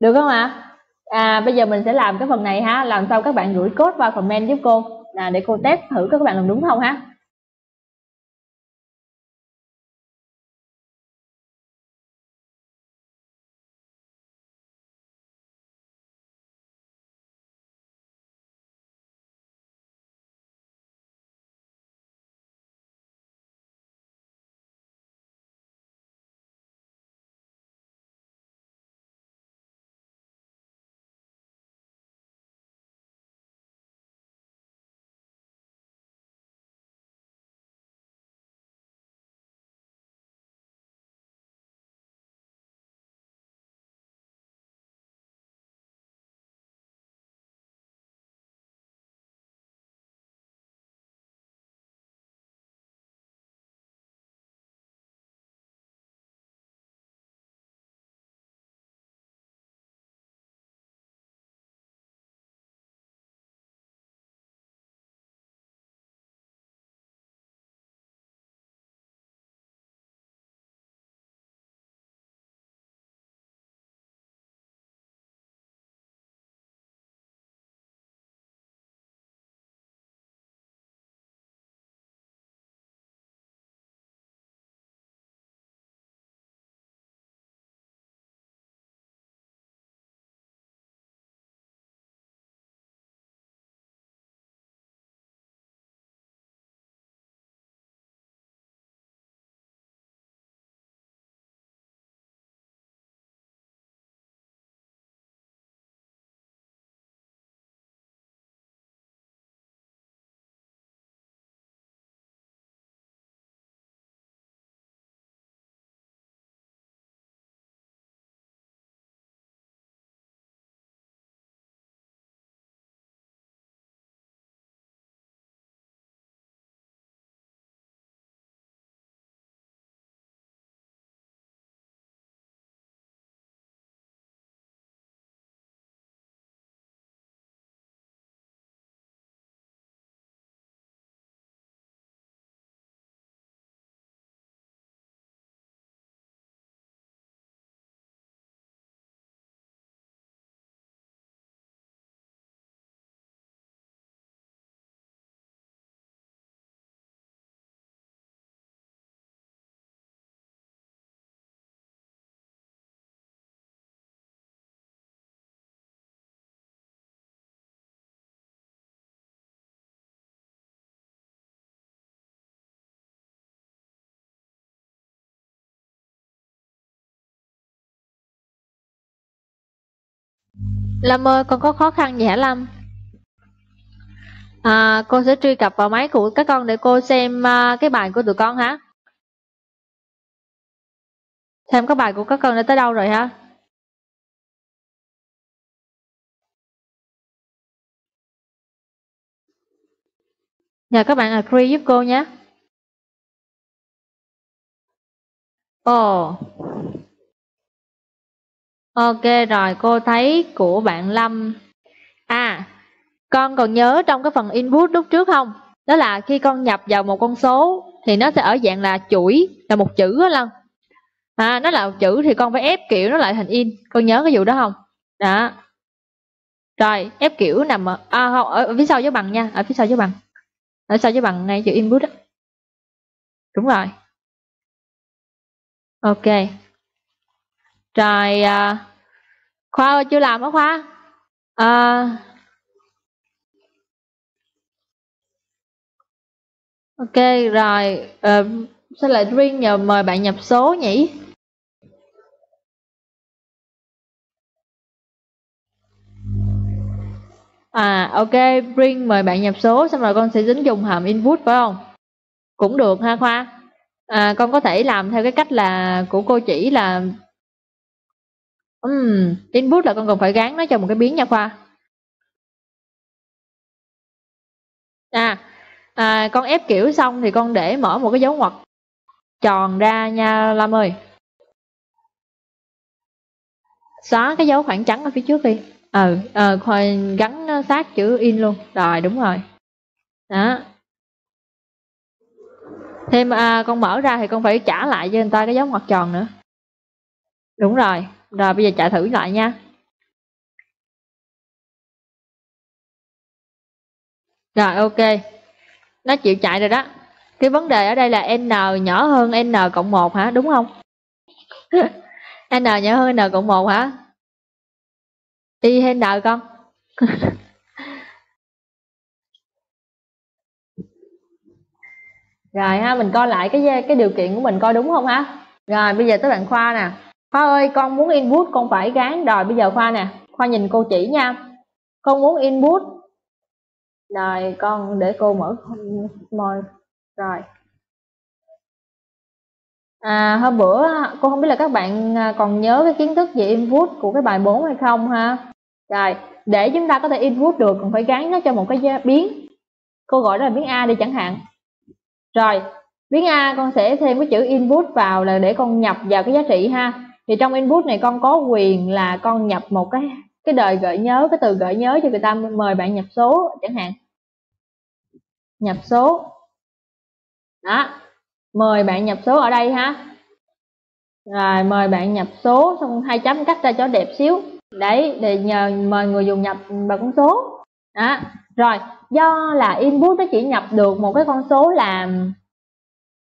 được không ạ? À bây giờ mình sẽ làm cái phần này ha. Làm sao các bạn gửi code vào comment giúp cô. Là để cô test thử các bạn làm đúng không ha. Lâm ơi, con có khó khăn gì hả Lâm? À, cô sẽ truy cập vào máy của các con để cô xem uh, cái bài của tụi con hả? Xem cái bài của các con đã tới đâu rồi hả? Nhờ các bạn agree giúp cô nhé. Ồ. Oh. Ok rồi, cô thấy của bạn Lâm. À, con còn nhớ trong cái phần input lúc trước không? Đó là khi con nhập vào một con số thì nó sẽ ở dạng là chuỗi, là một chữ đó Lâm. À, nó là một chữ thì con phải ép kiểu nó lại thành in. Con nhớ cái vụ đó không? Đó. Rồi, ép kiểu nằm ở, à, không, ở, ở phía sau dấu bằng nha, ở phía sau dấu bằng. Ở sau dấu bằng ngay chữ input đó. Đúng rồi. Ok. Rồi, à, Khoa ơi, chưa làm hả Khoa? À, ok, rồi. Ờ, à, sao lại riêng nhờ mời bạn nhập số nhỉ? À, ok, bring mời bạn nhập số, xong rồi con sẽ dính dùng hàm input phải không? Cũng được ha Khoa. À, con có thể làm theo cái cách là của cô chỉ là Ừm, input là con cần phải gắn nó cho một cái biến nha Khoa. À, à con ép kiểu xong thì con để mở một cái dấu ngoặc tròn ra nha Lâm ơi. Xóa cái dấu khoảng trắng ở phía trước đi. Ừ, ờ, à, gắn sát chữ in luôn. Rồi, đúng rồi. Đó. Thêm à, con mở ra thì con phải trả lại cho người ta cái dấu ngoặc tròn nữa. Đúng rồi. Rồi bây giờ chạy thử lại nha. Rồi ok. Nó chịu chạy rồi đó. Cái vấn đề ở đây là n nhỏ hơn n cộng 1 hả? Đúng không? n nhỏ hơn n cộng 1 hả? Y hay n con? rồi ha, mình coi lại cái cái điều kiện của mình coi đúng không ha? Rồi bây giờ tới bạn Khoa nè. Khoa ơi, con muốn input, con phải gán. Rồi, bây giờ Khoa nè. Khoa nhìn cô chỉ nha. Con muốn input. Rồi, con để cô mở môi. Rồi. À hôm bữa, cô không biết là các bạn à, còn nhớ cái kiến thức về input của cái bài 4 hay không ha? Rồi, để chúng ta có thể input được, còn phải gắn nó cho một cái biến. Cô gọi đó là biến A đi chẳng hạn. Rồi, biến A con sẽ thêm cái chữ input vào là để con nhập vào cái giá trị ha thì trong input này con có quyền là con nhập một cái cái đời gợi nhớ, cái từ gợi nhớ cho người ta mời bạn nhập số chẳng hạn. Nhập số. Đó. Mời bạn nhập số ở đây ha. Rồi, mời bạn nhập số, xong hai chấm cắt ra cho đẹp xíu. Đấy, để nhờ mời người dùng nhập bằng con số. Đó. Rồi, do là input nó chỉ nhập được một cái con số là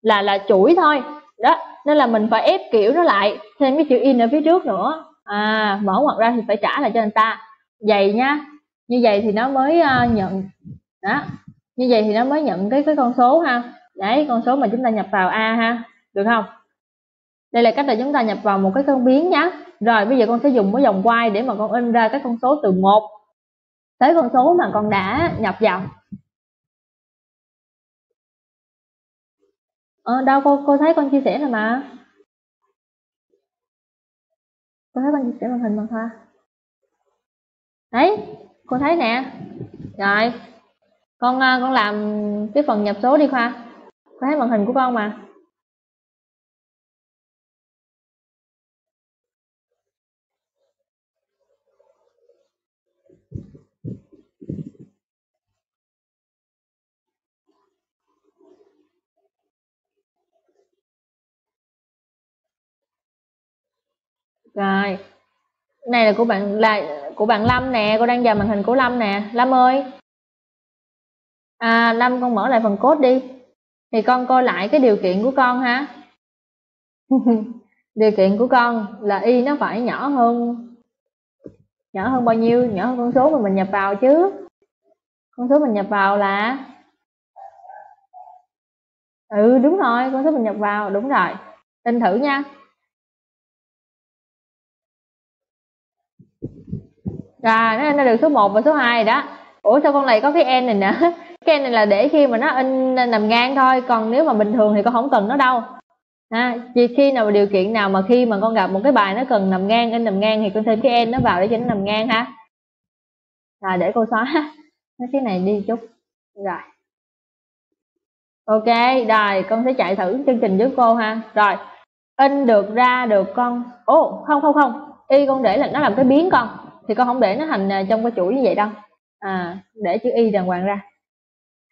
là là chuỗi thôi. Đó nên là mình phải ép kiểu nó lại thêm cái chữ in ở phía trước nữa. À mở ngoặc ra thì phải trả lại cho người ta. Vậy nha như vậy thì nó mới uh, nhận. Đó như vậy thì nó mới nhận cái cái con số ha. Đấy con số mà chúng ta nhập vào a ha được không? Đây là cách để chúng ta nhập vào một cái con biến nhá. Rồi bây giờ con sẽ dùng cái dòng quay để mà con in ra các con số từ 1 tới con số mà con đã nhập vào. Ờ đâu, cô cô thấy con chia sẻ rồi mà. Cô thấy con chia sẻ màn hình mà khoa đấy, cô thấy nè. Rồi, con à, con làm cái phần nhập số đi khoa. Cô thấy màn hình của con mà. Rồi. Này là của bạn là, của bạn Lâm nè, cô đang vào màn hình của Lâm nè. Lâm ơi. À Lâm con mở lại phần code đi. Thì con coi lại cái điều kiện của con ha điều kiện của con là y nó phải nhỏ hơn nhỏ hơn bao nhiêu? Nhỏ hơn con số mà mình nhập vào chứ. Con số mình nhập vào là ừ đúng rồi, con số mình nhập vào, đúng rồi. Tin thử nha. Rồi, nó in ra được số 1 và số 2 đó. Ủa, sao con này có cái n này nè? Cái n này là để khi mà nó in nằm ngang thôi, còn nếu mà bình thường thì con không cần nó đâu. Ha chỉ khi nào điều kiện nào mà khi mà con gặp một cái bài nó cần nằm ngang, in nằm ngang thì con thêm cái n nó vào để cho nó nằm ngang ha. Rồi, để cô xóa. Mấy cái này đi chút. Rồi. Ok, rồi, con sẽ chạy thử chương trình với cô ha. Rồi, in được, ra được con. Ồ, không không không. Y con để là nó làm cái biến con thì con không để nó thành à, trong cái chuỗi như vậy đâu. À để chữ y đàng hoàng ra.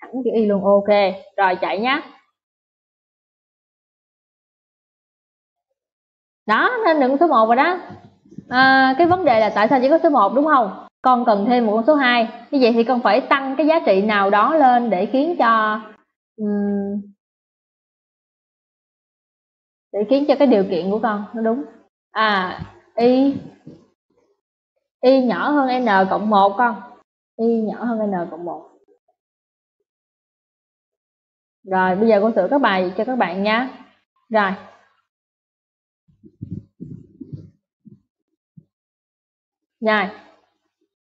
Thẳng chữ y luôn ok. Rồi chạy nhá. Đó nên đừng số 1 rồi đó. À, cái vấn đề là tại sao chỉ có số 1 đúng không? Con cần thêm một con số 2 như vậy thì con phải tăng cái giá trị nào đó lên để khiến cho um, để khiến cho cái điều kiện của con nó đúng. À y y nhỏ hơn n cộng 1 con. Y nhỏ hơn n cộng 1 rồi bây giờ cô sửa các bài cho các bạn nha rồi. Rồi.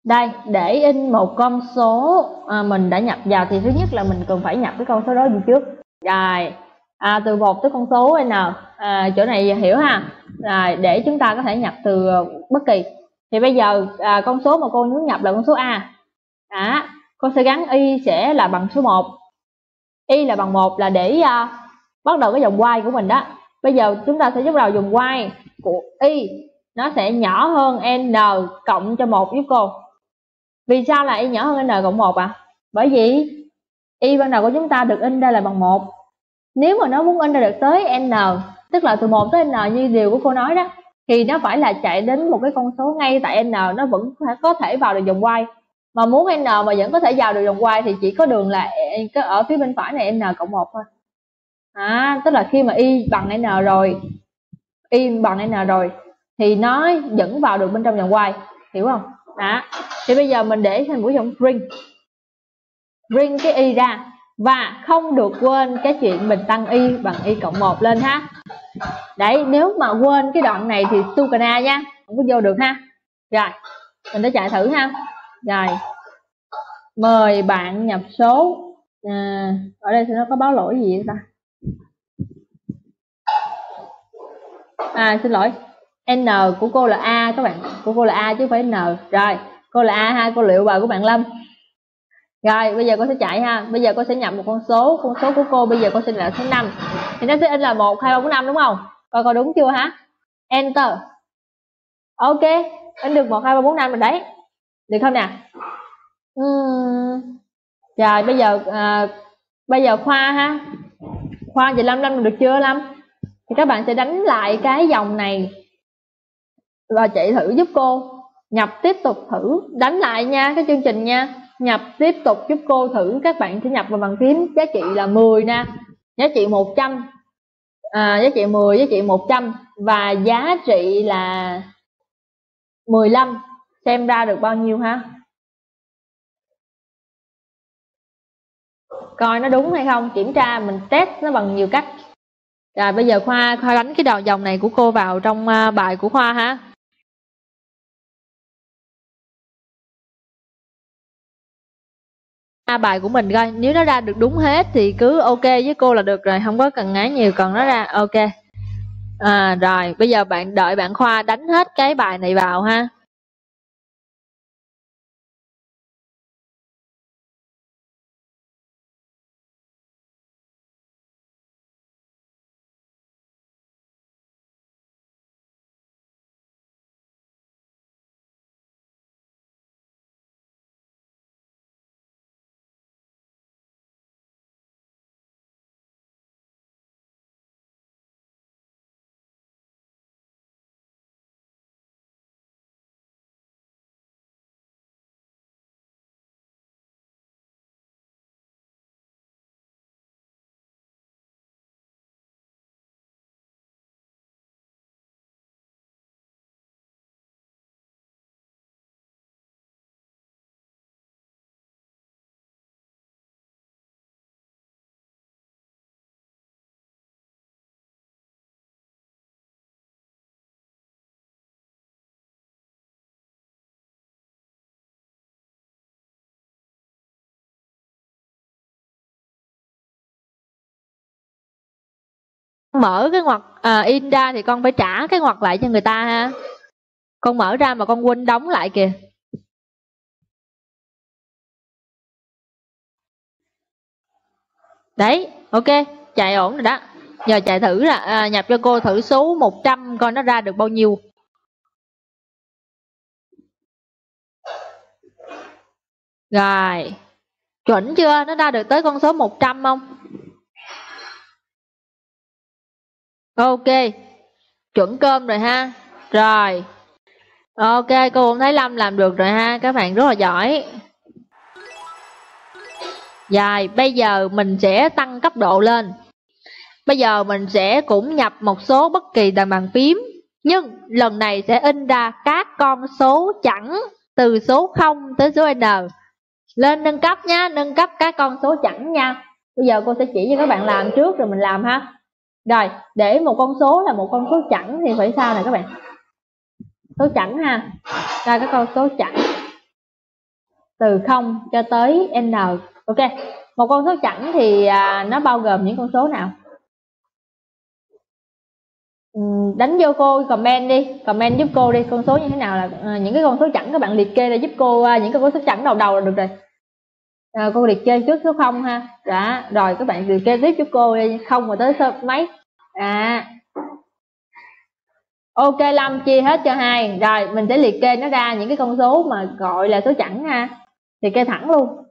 Đây để in một con số à, mình đã nhập vào thì thứ nhất là mình cần phải nhập cái con số đó gì trước? Rồi. À, từ một tới con số n. À, chỗ này hiểu ha? Rồi để chúng ta có thể nhập từ bất kỳ thì bây giờ à, con số mà cô nhớ nhập là con số a. Đó cô sẽ gắn y sẽ là bằng số 1 y là bằng 1 là để à, bắt đầu cái dòng y của mình đó. Bây giờ chúng ta sẽ bắt đầu dùng y của y. Nó sẽ nhỏ hơn n cộng cho một giúp cô. Vì sao là y nhỏ hơn n cộng một à bởi vì y ban đầu của chúng ta được in ra là bằng một. nếu mà nó muốn in ra được tới n tức là từ 1 tới n như điều của cô nói đó thì nó phải là chạy đến một cái con số ngay tại n nó vẫn có thể vào được dòng y mà muốn n mà vẫn có thể vào được dòng y thì chỉ có đường là ở phía bên phải này n cộng một thôi. À, tức là khi mà y bằng n rồi y bằng n rồi thì nó vẫn vào được bên trong dòng y hiểu không? Đó thì bây giờ mình để thành mũi dòng ring. Ring cái y ra và không được quên cái chuyện mình tăng y bằng y cộng 1 lên ha đấy nếu mà quên cái đoạn này thì sukana nha không có vô được ha. Rồi mình đã chạy thử ha. Rồi mời bạn nhập số. À, ở đây thì nó có báo lỗi gì vậy ta? À xin lỗi n của cô là a các bạn của cô là a chứ không phải n. Rồi cô là a ha cô liệu bài của bạn lâm. Rồi bây giờ cô sẽ chạy ha bây giờ cô sẽ nhập một con số con số của cô bây giờ cô sẽ là số 5 thì nó sẽ in là một hai ba bốn năm đúng không? Coi coi đúng chưa hả? Enter. Ok in được một hai ba bốn năm rồi đấy. Được không nè? Uhm. rồi bây giờ à, bây giờ khoa ha. Khoa về năm năm được chưa lâm? Thì các bạn sẽ đánh lại cái dòng này và chạy thử giúp cô. Nhập tiếp tục thử. Đánh lại nha cái chương trình nha. Nhập tiếp tục giúp cô thử. Các bạn sẽ nhập vào bàn phím giá trị là 10 nè giá trị 100 à, giá trị 10 giá trị 100 và giá trị là 15 xem ra được bao nhiêu ha? Coi nó đúng hay không? Kiểm tra mình test nó bằng nhiều cách. Rồi bây giờ khoa khoa đánh cái đầu dòng này của cô vào trong à, bài của khoa ha. Bài của mình coi. Nếu nó ra được đúng hết thì cứ ok với cô là được rồi, không có cần ngái nhiều, còn nó ra ok. À rồi, bây giờ bạn đợi bạn khoa đánh hết cái bài này vào ha. Mở cái ngoặc à, in ra thì con phải trả cái ngoặc lại cho người ta ha. Con mở ra mà con quên đóng lại kìa. Đấy ok chạy ổn rồi đó. Giờ chạy thử là à, nhập cho cô thử số 100 coi nó ra được bao nhiêu. Rồi chuẩn chưa? Nó ra được tới con số 100 không? Ok. Chuẩn cơm rồi ha. Rồi. Ok, cô cũng thấy lâm làm được rồi ha. Các bạn rất là giỏi. Rồi, bây giờ mình sẽ tăng cấp độ lên. Bây giờ mình sẽ cũng nhập một số bất kỳ đàn bàn phím. Nhưng lần này sẽ in ra các con số chẵn từ số 0 tới số n. Lên nâng cấp nha, nâng cấp các con số chẵn nha. Bây giờ cô sẽ chỉ cho các bạn làm trước rồi mình làm ha rồi để một con số là một con số chẵn thì phải sao này các bạn? Số chẵn ha. Ra các con số chẵn. Từ 0 cho tới n. Ok một con số chẵn thì à, nó bao gồm những con số nào? Ừ, đánh vô cô comment đi comment giúp cô đi. Con số như thế nào là à, những cái con số chẵn các bạn liệt kê ra giúp cô à, những cái con số chẵn đầu đầu là được rồi. À, cô liệt kê trước số 0 ha. Đã rồi các bạn liệt kê tiếp giúp cô đi. Không mà tới số mấy? À. Ok lâm chia hết cho hai. Rồi mình sẽ liệt kê nó ra những cái con số mà gọi là số chẵn ha. Liệt kê thẳng luôn.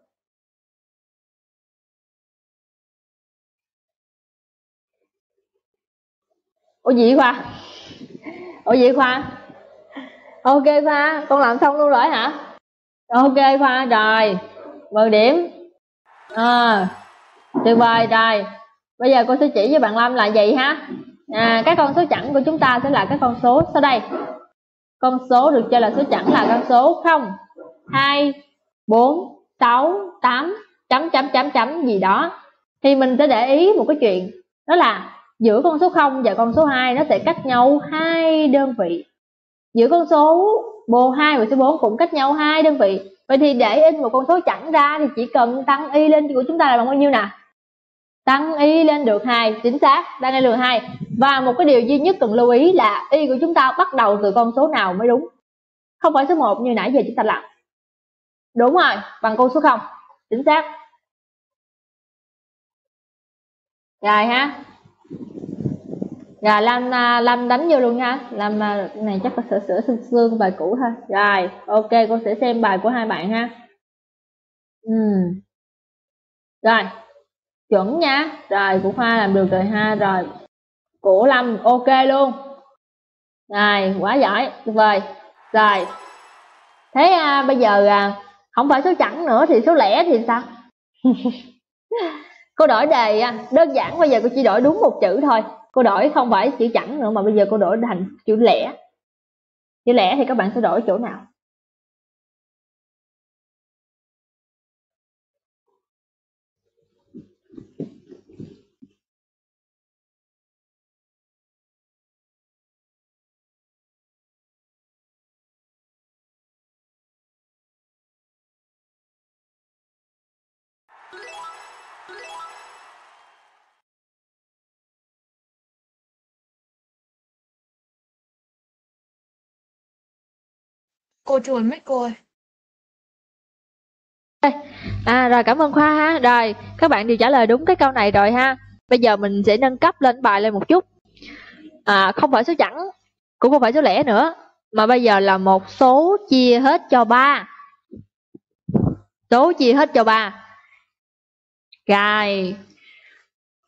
Ủa gì khoa? Ủa gì khoa? Ok khoa con làm xong luôn rồi hả? Ok khoa rồi. 10 điểm. À, tuyệt vời rồi bây giờ cô sẽ chỉ cho bạn Lâm là gì ha? À, các con số chẵn của chúng ta sẽ là các con số sau đây. Con số được cho là số chẵn là con số 0 2 4 6 8 chấm chấm chấm chấm gì đó. Thì mình sẽ để ý một cái chuyện đó là giữa con số 0 và con số 2 nó sẽ cách nhau hai đơn vị. Giữa con số bộ 2 và số 4 cũng cách nhau hai đơn vị. Vậy thì để in một con số chẵn ra thì chỉ cần tăng y lên của chúng ta là bằng bao nhiêu nè tăng y lên được hai, chính xác, tăng lên được hai. Và một cái điều duy nhất cần lưu ý là y của chúng ta bắt đầu từ con số nào mới đúng? Không phải số 1 như nãy giờ chúng ta làm. Đúng rồi, bằng con số 0 chính xác. Rồi ha. Rồi, Lam làm Lam đánh vô luôn nha Lam à, này chắc là sửa sửa xương xương bài cũ ha rồi, ok cô sẽ xem bài của hai bạn ha. Ừ. rồi chuẩn nha. Rồi của khoa làm được rồi ha. Rồi của Lâm ok luôn. Rồi quá giỏi tuyệt vời. Rồi thế à, bây giờ à, không phải số chẵn nữa thì số lẻ thì sao? Cô đổi đề à, đơn giản bây giờ cô chỉ đổi đúng một chữ thôi. Cô đổi không phải chữ chẵn nữa mà bây giờ cô đổi thành chữ lẻ. Chữ lẻ thì các bạn sẽ đổi chỗ nào? Cô chuồn mất cô ơi. À rồi cảm ơn Khoa ha. Rồi, các bạn đều trả lời đúng cái câu này rồi ha. Bây giờ mình sẽ nâng cấp lên bài lên một chút. À không phải số chẵn, cũng không phải số lẻ nữa, mà bây giờ là một số chia hết cho ba. Số chia hết cho ba. Rồi.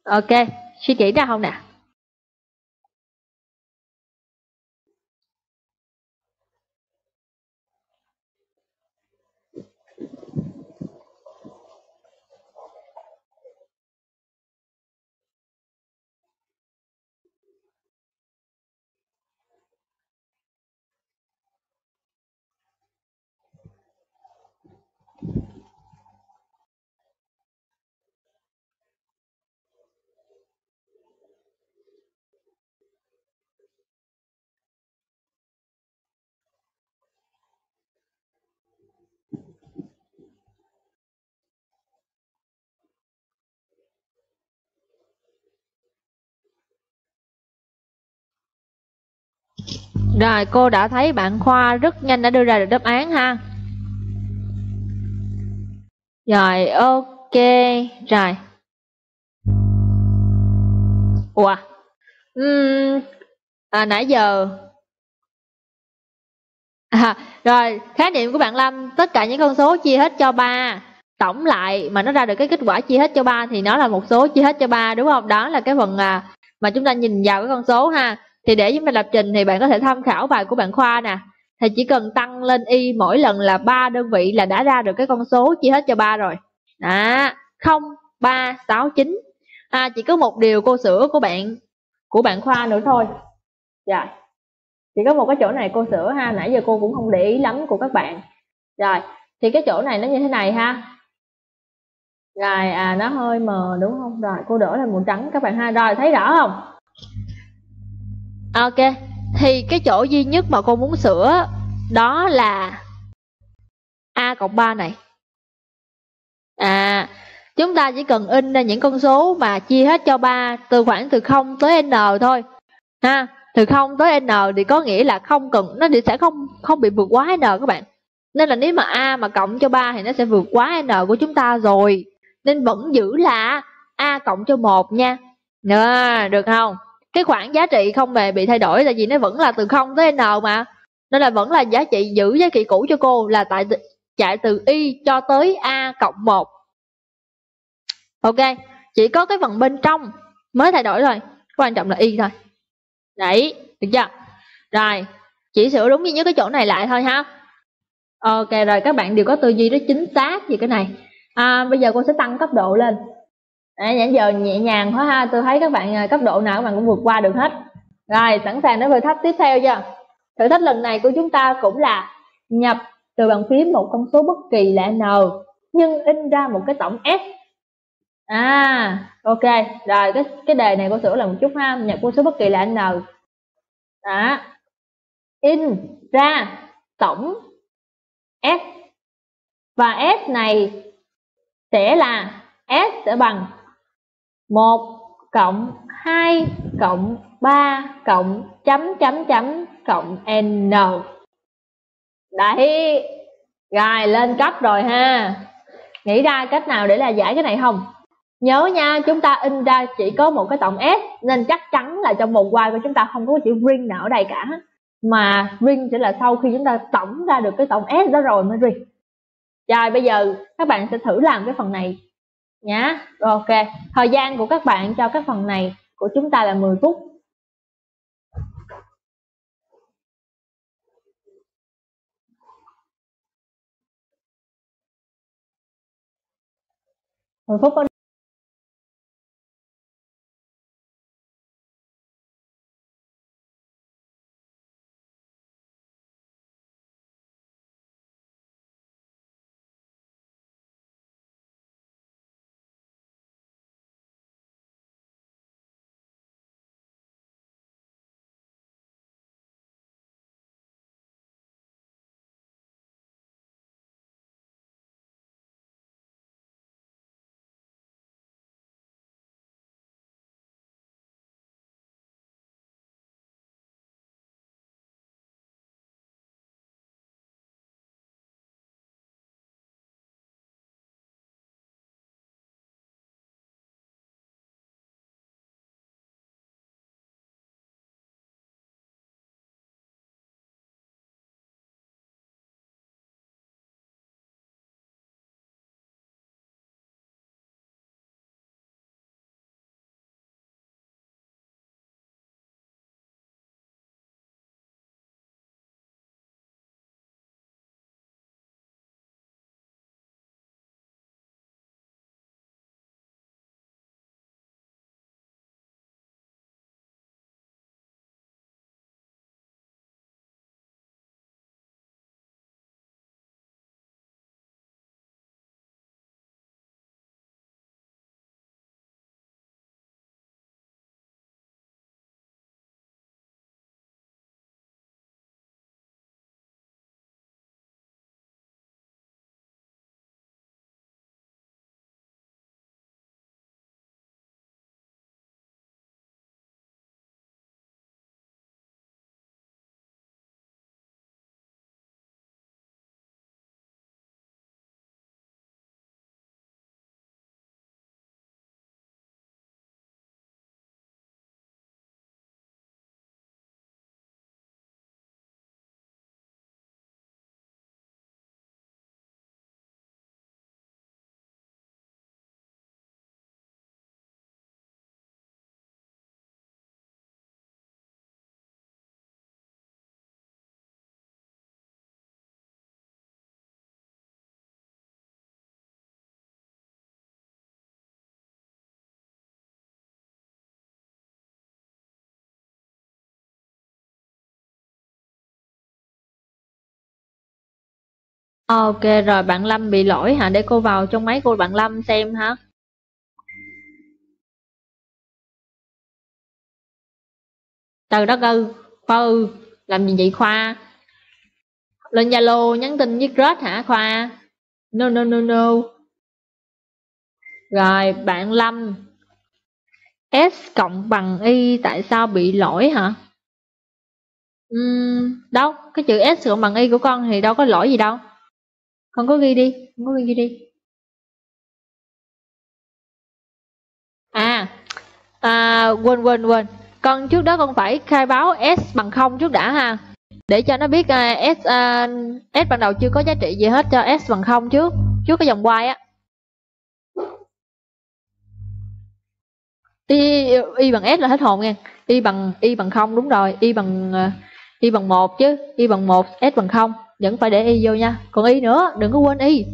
Ok, suy nghĩ ra không nè? Rồi cô đã thấy bạn Khoa rất nhanh đã đưa ra được đáp án ha. Rồi ok Rồi. Ủa? Uhm, à, Nãy giờ. À, Rồi khái niệm của bạn Lâm Tất cả những con số chia hết cho 3 Tổng lại mà nó ra được cái kết quả chia hết cho 3 Thì nó là một số chia hết cho 3 đúng không? Đó là cái phần à, mà chúng ta nhìn vào cái con số ha thì để giúp mình lập trình thì bạn có thể tham khảo bài của bạn Khoa nè. Thì chỉ cần tăng lên y mỗi lần là ba đơn vị là đã ra được cái con số chia hết cho ba rồi. Đó 0 3 6 9 à, chỉ có một điều cô sửa của bạn của bạn Khoa nữa thôi. Dạ. Chỉ có một cái chỗ này cô sửa ha nãy giờ cô cũng không để ý lắm của các bạn. Rồi thì cái chỗ này nó như thế này ha. Rồi à nó hơi mờ đúng không? Rồi cô đỡ lên màu trắng các bạn ha. Rồi thấy rõ không? Ok thì cái chỗ duy nhất mà cô muốn sửa đó là a cộng 3 này. À chúng ta chỉ cần in ra những con số mà chia hết cho 3 từ khoảng từ 0 tới n thôi. Ha từ 0 tới n thì có nghĩa là không cần nó sẽ không không bị vượt quá n các bạn. Nên là nếu mà a mà cộng cho 3 thì nó sẽ vượt quá n của chúng ta rồi. Nên vẫn giữ là a cộng cho 1 nha. Nè, được không? Cái khoảng giá trị không hề bị thay đổi tại vì nó vẫn là từ 0 tới n mà. Nên là vẫn là giá trị giữ giá trị cũ cho cô là tại chạy từ y cho tới a cộng 1 ok chỉ có cái phần bên trong mới thay đổi thôi quan trọng là y thôi. Đấy được chưa? Rồi chỉ sửa đúng duy nhất cái chỗ này lại thôi ha. Ok rồi các bạn đều có tư duy rất chính xác về cái này. À, bây giờ cô sẽ tăng cấp độ lên. Nãy giờ nhẹ nhàng quá ha. Tôi thấy các bạn à, cấp độ nào các bạn cũng vượt qua được hết. Rồi, sẵn sàng đến thử thách tiếp theo chưa? Thử thách lần này của chúng ta cũng là nhập từ bàn phím một con số bất kỳ là n nhưng in ra một cái tổng s. À ok. Rồi, cái cái đề này cô sửa là một chút ha. Nhập con số bất kỳ là n đó. In ra tổng s. Và s này sẽ là S sẽ bằng 1 cộng 2 cộng 3 cộng chấm chấm chấm cộng N. Đấy Rồi lên cấp rồi ha. Nghĩ ra cách nào để là giải cái này không? Nhớ nha, chúng ta in ra chỉ có một cái tổng S Nên chắc chắn là trong một y của chúng ta không có chữ ring nào ở đây cả. Mà ring chỉ là sau khi chúng ta tổng ra được cái tổng S đó rồi mới ring. Rồi bây giờ các bạn sẽ thử làm cái phần này nhá. ok. Thời gian của các bạn cho cái phần này của chúng ta là 10 phút. mười phút Ờ, ok rồi bạn Lâm bị lỗi hả? Để cô vào trong máy cô bạn Lâm xem hả? Từ đó ư, Khoa ư, làm gì vậy Khoa? Lên Zalo nhắn tin với Crush hả Khoa? No no no no. Rồi bạn Lâm S cộng bằng Y tại sao bị lỗi hả? Uhm, đâu, cái chữ S cộng bằng Y của con thì đâu có lỗi gì đâu. Con có ghi đi, con có ghi đi. À, à quên quên quên. Con trước đó con phải khai báo S bằng không trước đã ha. Để cho nó biết uh, S uh, S ban đầu chưa có giá trị gì hết cho S bằng không trước, trước cái dòng Y á. Y, y bằng S là hết hồn nha. Y bằng Y bằng không đúng rồi, Y bằng uh, Y bằng một chứ, Y bằng một S bằng không vẫn phải để y vô nha. Còn y nữa đừng có quên y.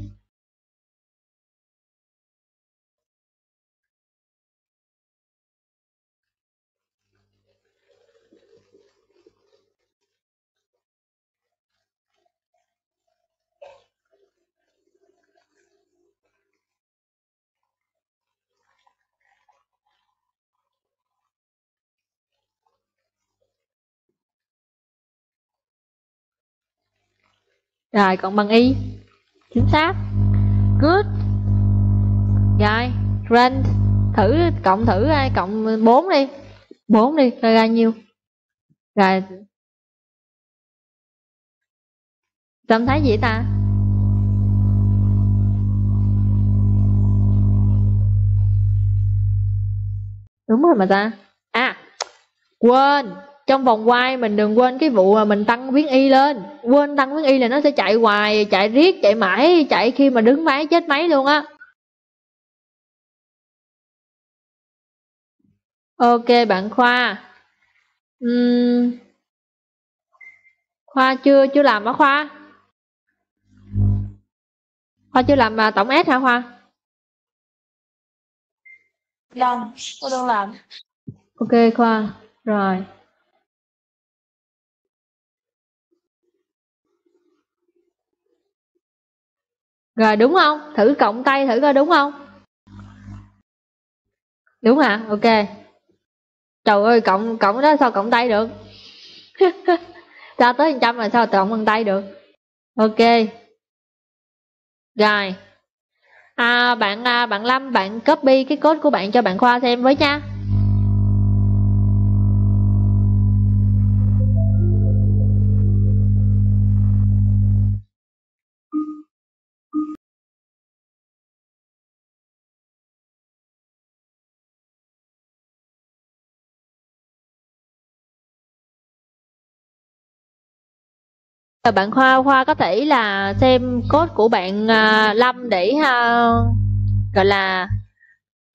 Rồi, còn bằng y. Chính xác. Good. Rồi Rent Thử, cộng thử cộng 4 đi. 4 đi, coi ra nhiêu. Rồi. Tâm thấy gì ta? Đúng rồi mà ta. À Quên trong vòng quay mình đừng quên cái vụ mà mình tăng biến y lên. Quên tăng biến y là nó sẽ chạy hoài chạy riết chạy mãi chạy khi mà đứng máy chết máy luôn á. Ok bạn khoa. Uhm, khoa chưa chưa làm hả khoa? Khoa chưa làm mà tổng s hả khoa? Đang tôi đang làm. Ok khoa rồi Rồi đúng không? Thử cộng tay thử coi đúng không? Đúng hả? Ok. Trời ơi, cộng cộng đó sao cộng tay được? ra tới trăm mà sao cộng bằng tay được? Ok. Rồi. À, bạn à, bạn Lâm, bạn copy cái code của bạn cho bạn Khoa xem với nha. Bạn Khoa Khoa có thể là xem code của bạn à, Lâm để à, gọi là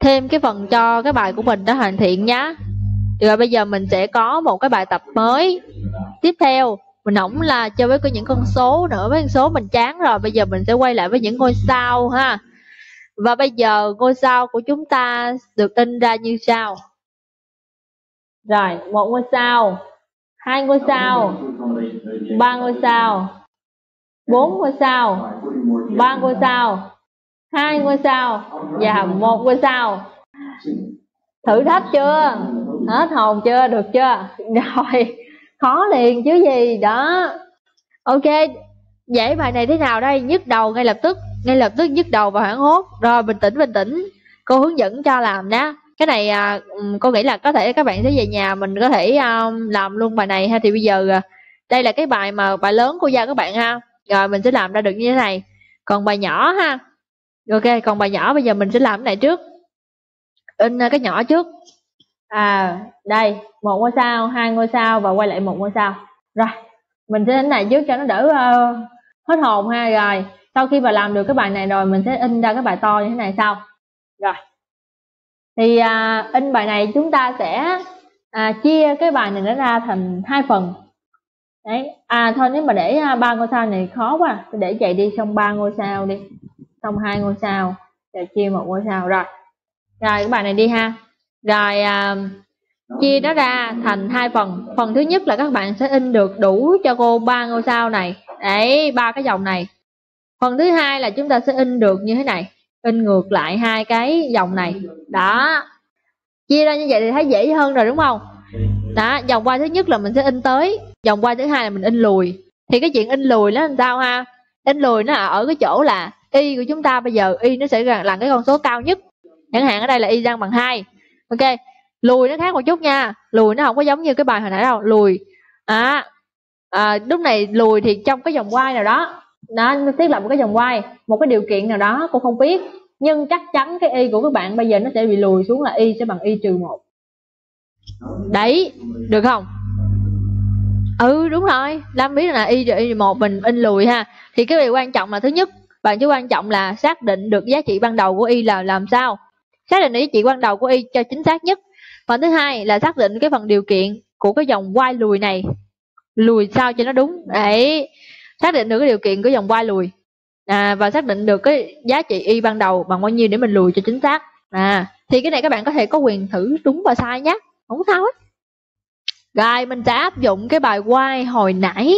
thêm cái phần cho cái bài của mình đã hoàn thiện nhá. Rồi bây giờ mình sẽ có một cái bài tập mới. Tiếp theo mình không là chơi với những con số nữa với con số mình chán rồi. Bây giờ mình sẽ quay lại với những ngôi sao ha. Và bây giờ ngôi sao của chúng ta được in ra như sau. Rồi một ngôi sao hai ngôi sao ba ngôi sao. Bốn ngôi sao. Ba ngôi sao. Hai ngôi sao. Và một ngôi sao. Thử thách chưa? Hết hồn chưa? Được chưa? Rồi. Khó liền chứ gì. Đó. Ok. Giải bài này thế nào đây? Nhức đầu ngay lập tức. Ngay lập tức nhức đầu và hoảng hốt. Rồi bình tĩnh bình tĩnh. Cô hướng dẫn cho làm nhé cái này à, ừ, cô nghĩ là có thể các bạn sẽ về nhà mình có thể um, làm luôn bài này ha. Thì bây giờ à, đây là cái bài mà bài lớn cô giao các bạn ha. Rồi mình sẽ làm ra được như thế này. Còn bài nhỏ ha. Ok còn bài nhỏ bây giờ mình sẽ làm cái này trước. In uh, cái nhỏ trước. À đây một ngôi sao hai ngôi sao và quay lại một ngôi sao. Rồi mình sẽ đến này trước cho nó đỡ uh, hết hồn ha. Rồi sau khi mà làm được cái bài này rồi mình sẽ in ra cái bài to như thế này sau. Rồi. Thì uh, in bài này chúng ta sẽ uh, chia cái bài này nó ra thành hai phần đấy. À thôi nếu mà để à, ba ngôi sao này khó quá. Để chạy đi xong ba ngôi sao đi xong hai ngôi sao rồi chia một ngôi sao. Rồi. Rồi cái bài này đi ha. Rồi à, chia nó ra thành hai phần. Phần thứ nhất là các bạn sẽ in được đủ cho cô ba ngôi sao này. Đấy ba cái dòng này. Phần thứ hai là chúng ta sẽ in được như thế này. In ngược lại hai cái dòng này. Đó. Chia ra như vậy thì thấy dễ hơn rồi đúng không? Đó dòng qua thứ nhất là mình sẽ in tới dòng quay thứ hai là mình in lùi. Thì cái chuyện in lùi nó làm sao ha? In lùi nó ở cái chỗ là y của chúng ta bây giờ y nó sẽ là cái con số cao nhất. Chẳng hạn ở đây là y đang bằng hai. Ok lùi nó khác một chút nha. Lùi nó không có giống như cái bài hồi nãy đâu. Lùi. À, à lúc này lùi thì trong cái dòng quay nào đó nó thiết lập một cái dòng quay một cái điều kiện nào đó cô không biết. Nhưng chắc chắn cái y của các bạn bây giờ nó sẽ bị lùi xuống là y sẽ bằng y trừ một. Đấy được không? Ừ đúng rồi. Lâm biết là y trừ y một mình in lùi ha. Thì cái điều quan trọng là thứ nhất bạn chỉ quan trọng là xác định được giá trị ban đầu của y là làm sao. Xác định giá trị ban đầu của y cho chính xác nhất. Phần thứ hai là xác định cái phần điều kiện của cái dòng quay lùi này. Lùi sao cho nó đúng? Đấy. Xác định được cái điều kiện của dòng quay lùi. À, và xác định được cái giá trị y ban đầu bằng bao nhiêu để mình lùi cho chính xác. À thì cái này các bạn có thể có quyền thử đúng và sai nhé. Không sao hết rồi mình sẽ áp dụng cái bài why hồi nãy.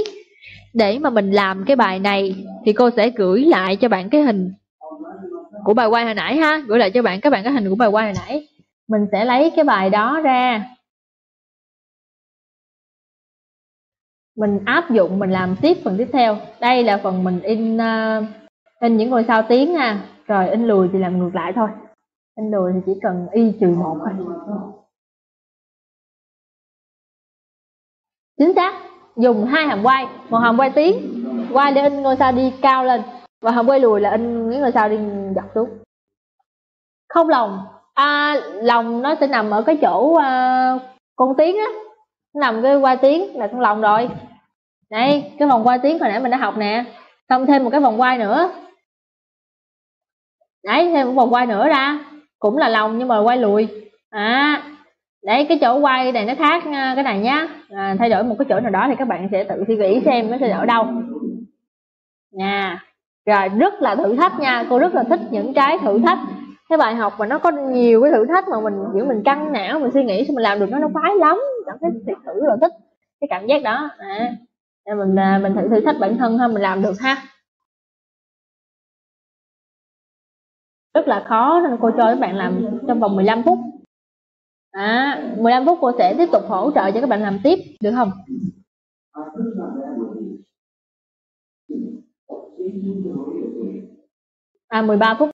Để mà mình làm cái bài này thì cô sẽ gửi lại cho bạn cái hình của bài why hồi nãy ha. Gửi lại cho bạn các bạn cái hình của bài why hồi nãy. Mình sẽ lấy cái bài đó ra. Mình áp dụng mình làm tiếp phần tiếp theo. Đây là phần mình in uh, in những ngôi sao tiếng nha rồi in lùi thì làm ngược lại thôi. In lùi thì chỉ cần y trừ một thôi. Chính xác. Dùng hai hàm quay. Một hàm quay tiến quay để in ngôi sao đi cao lên. Và hàm quay lùi là in những ngôi sao đi dọc xuống. Không lòng. À, lòng nó sẽ nằm ở cái chỗ à, con tiếng á. Nằm cái quay tiếng là con lòng rồi. Đây cái vòng quay tiếng hồi nãy mình đã học nè. Xong thêm một cái vòng quay nữa. Đấy thêm một vòng quay nữa ra. Cũng là lòng nhưng mà quay lùi. À đấy cái chỗ quay này nó khác ờ, cái này nhá. À, thay đổi một cái chỗ nào đó thì các bạn sẽ tự suy nghĩ xem nó sẽ ở đâu. Nha rồi rất là thử thách nha. Cô rất là thích những cái thử thách. Cái bài học mà nó có nhiều cái thử thách mà mình kiểu mình căng não mình suy nghĩ xong mình làm được nó nó khoái lắm. Cảm thấy thiệt thử rồi thích cái cảm giác đó. À, mình ờ, mình thử thử thách bản thân ha mình làm được ha. Rất là khó nên cô cho các bạn làm trong vòng 15 phút à, 15 phút cô sẽ tiếp tục hỗ trợ cho các bạn làm tiếp được không? À 13 phút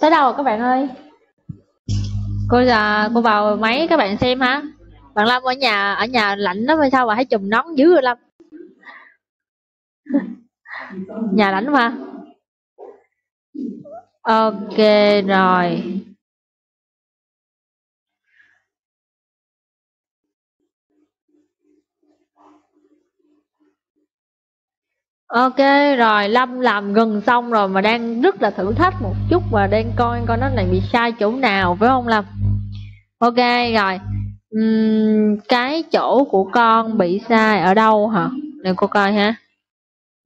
tới đâu rồi các bạn ơi? Cô giờ cô vào máy các bạn xem ha bạn lâm ở nhà ở nhà lạnh lắm hay sao mà thấy chùm nón dữ rồi lâm? Nhà lạnh mà. Ok rồi. Ok rồi Lâm làm gần xong rồi mà đang rất là thử thách một chút và đang coi coi nó này bị sai chỗ nào phải không Lâm? Ok rồi. Uhm, Cái chỗ của con bị sai ở đâu hả? Để cô coi ha.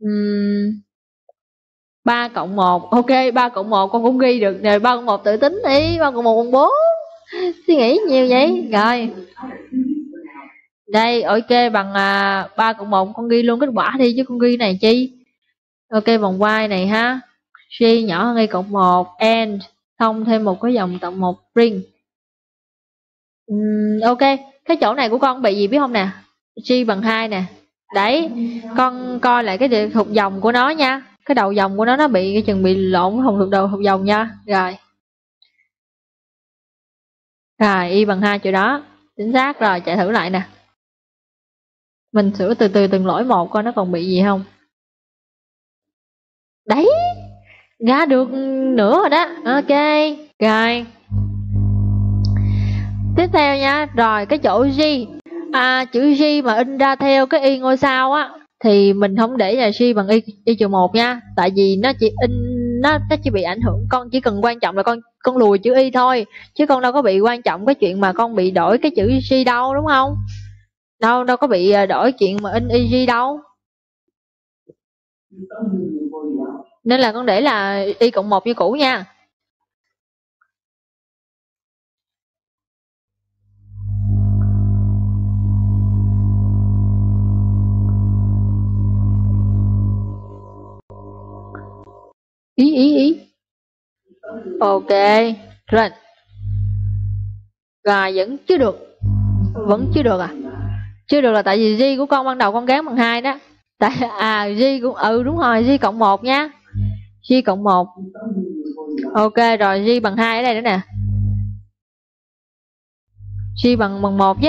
Uhm, 3 cộng 1 Ok 3 cộng 1 con cũng ghi được Rồi 3 cộng 1 tự tính đi 3 cộng 1 bằng 4 Suy nghĩ nhiều vậy. Rồi đây ok bằng à, 3 cộng 1 con ghi luôn kết quả đi chứ con ghi này chi? Ok vòng quay này ha. G nhỏ hơn y cộng 1 and thông thêm một cái dòng tổng một ring uhm, ok cái chỗ này của con bị gì biết không nè? G bằng 2 nè. Đấy con coi lại cái thuộc dòng của nó nha. Cái đầu dòng của nó nó bị cái chừng bị lộn không thuộc đầu thuộc dòng nha. Rồi. Rồi y bằng hai chỗ đó. Chính xác rồi chạy thử lại nè mình sửa từ từ từng lỗi một coi nó còn bị gì không. Đấy ra được nữa rồi đó. Ok rồi. Tiếp theo nha rồi cái chỗ G. À, chữ G mà in ra theo cái y ngôi sao á thì mình không để là G bằng y y trừ một nha. Tại vì nó chỉ in nó nó chỉ bị ảnh hưởng con chỉ cần quan trọng là con con lùi chữ y thôi chứ con đâu có bị quan trọng cái chuyện mà con bị đổi cái chữ G đâu đúng không? Đâu đâu có bị ờ, đổi chuyện mà in EG đâu. Nên là con để là y cộng một như cũ nha. Ý ý ý. Ok rồi rồi, vẫn chưa được. Vẫn chưa được à? Chưa được là tại vì g của con ban đầu con gán bằng hai đó. Tại à g cũng ừ đúng rồi g cộng một nhá g cộng một. Ok, rồi g bằng hai ở đây nữa nè. G bằng bằng một chứ.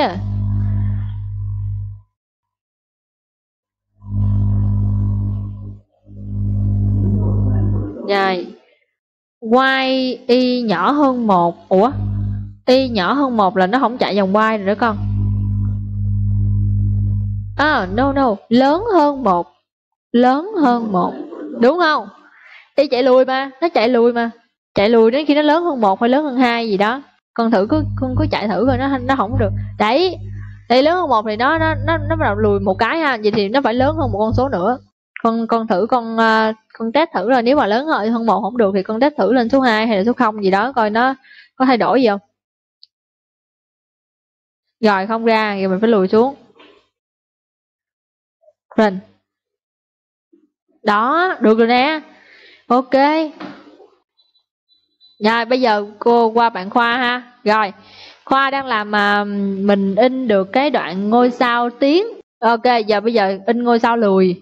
Rồi. Y y nhỏ hơn một. Ủa? Y nhỏ hơn một là nó không chạy vòng y rồi đó con à, no no lớn hơn một lớn hơn một đúng không? Đi chạy lùi mà nó chạy lùi mà. Chạy lùi đến khi nó lớn hơn một hay lớn hơn hai gì đó. Con thử cứ con cứ chạy thử rồi nó nó không được. Đấy thì lớn hơn một thì nó nó nó nó bắt đầu lùi một cái ha. Vậy thì nó phải lớn hơn một con số nữa. Con con thử con uh, con test thử rồi. Nếu mà lớn hơn một không được thì con test thử lên số 2 hay là số không gì đó coi nó có thay đổi gì không? Rồi không ra thì mình phải lùi xuống rồi đó được rồi nè. Ok. Rồi bây giờ cô qua bạn khoa ha. Rồi khoa đang làm mà mình in được cái đoạn ngôi sao tiếng. Ok giờ bây giờ in ngôi sao lùi.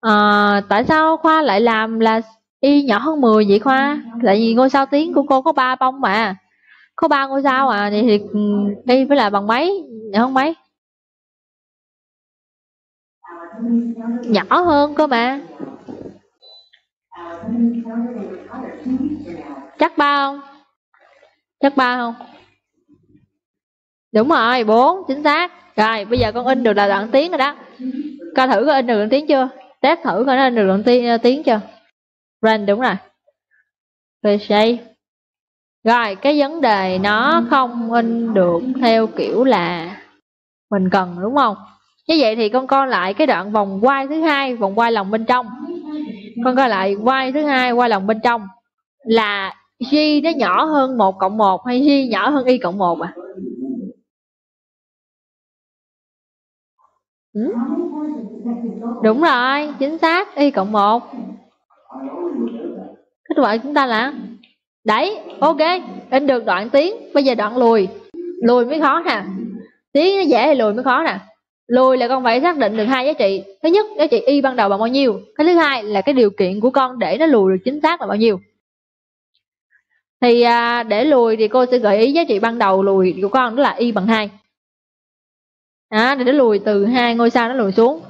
À, tại sao khoa lại làm là y nhỏ hơn 10 vậy khoa? Tại vì ngôi sao tiếng của cô có ba bông mà. Có ba ngôi sao à thì, thì ừ, y phải là bằng mấy? Nhỏ hơn mấy? Nhỏ hơn cơ mà. Chắc ba không? Chắc ba không? Đúng rồi bốn chính xác. Rồi bây giờ con in được là đoạn tiếng rồi đó. Coi thử có in được đoạn tiếng chưa? Test thử coi nó in được đoạn tiếng, ờ, tiếng chưa? Run đúng rồi. Appreciate. Rồi, cái vấn đề nó không in được theo kiểu là mình cần đúng không? Như vậy thì con coi lại cái đoạn vòng quay thứ hai, vòng quay lòng bên trong. Con coi lại quay thứ hai, quay lòng bên trong. Là g nó nhỏ hơn 1 cộng 1 hay g nhỏ hơn y cộng 1 à ừ? đúng rồi, chính xác, y cộng 1 kết quả chúng ta là đấy, ok, in được đoạn tiến bây giờ đoạn lùi. Lùi mới khó nè. Tiến nó dễ hay lùi mới khó nè lùi là con phải xác định được hai giá trị. Thứ nhất giá trị y ban đầu bằng bao nhiêu? Cái thứ hai là cái điều kiện của con để nó lùi được chính xác là bao nhiêu? Thì à, để lùi thì cô sẽ gợi ý giá trị ban đầu lùi của con đó là y bằng hai. Đó, để nó lùi từ hai ngôi sao nó lùi xuống.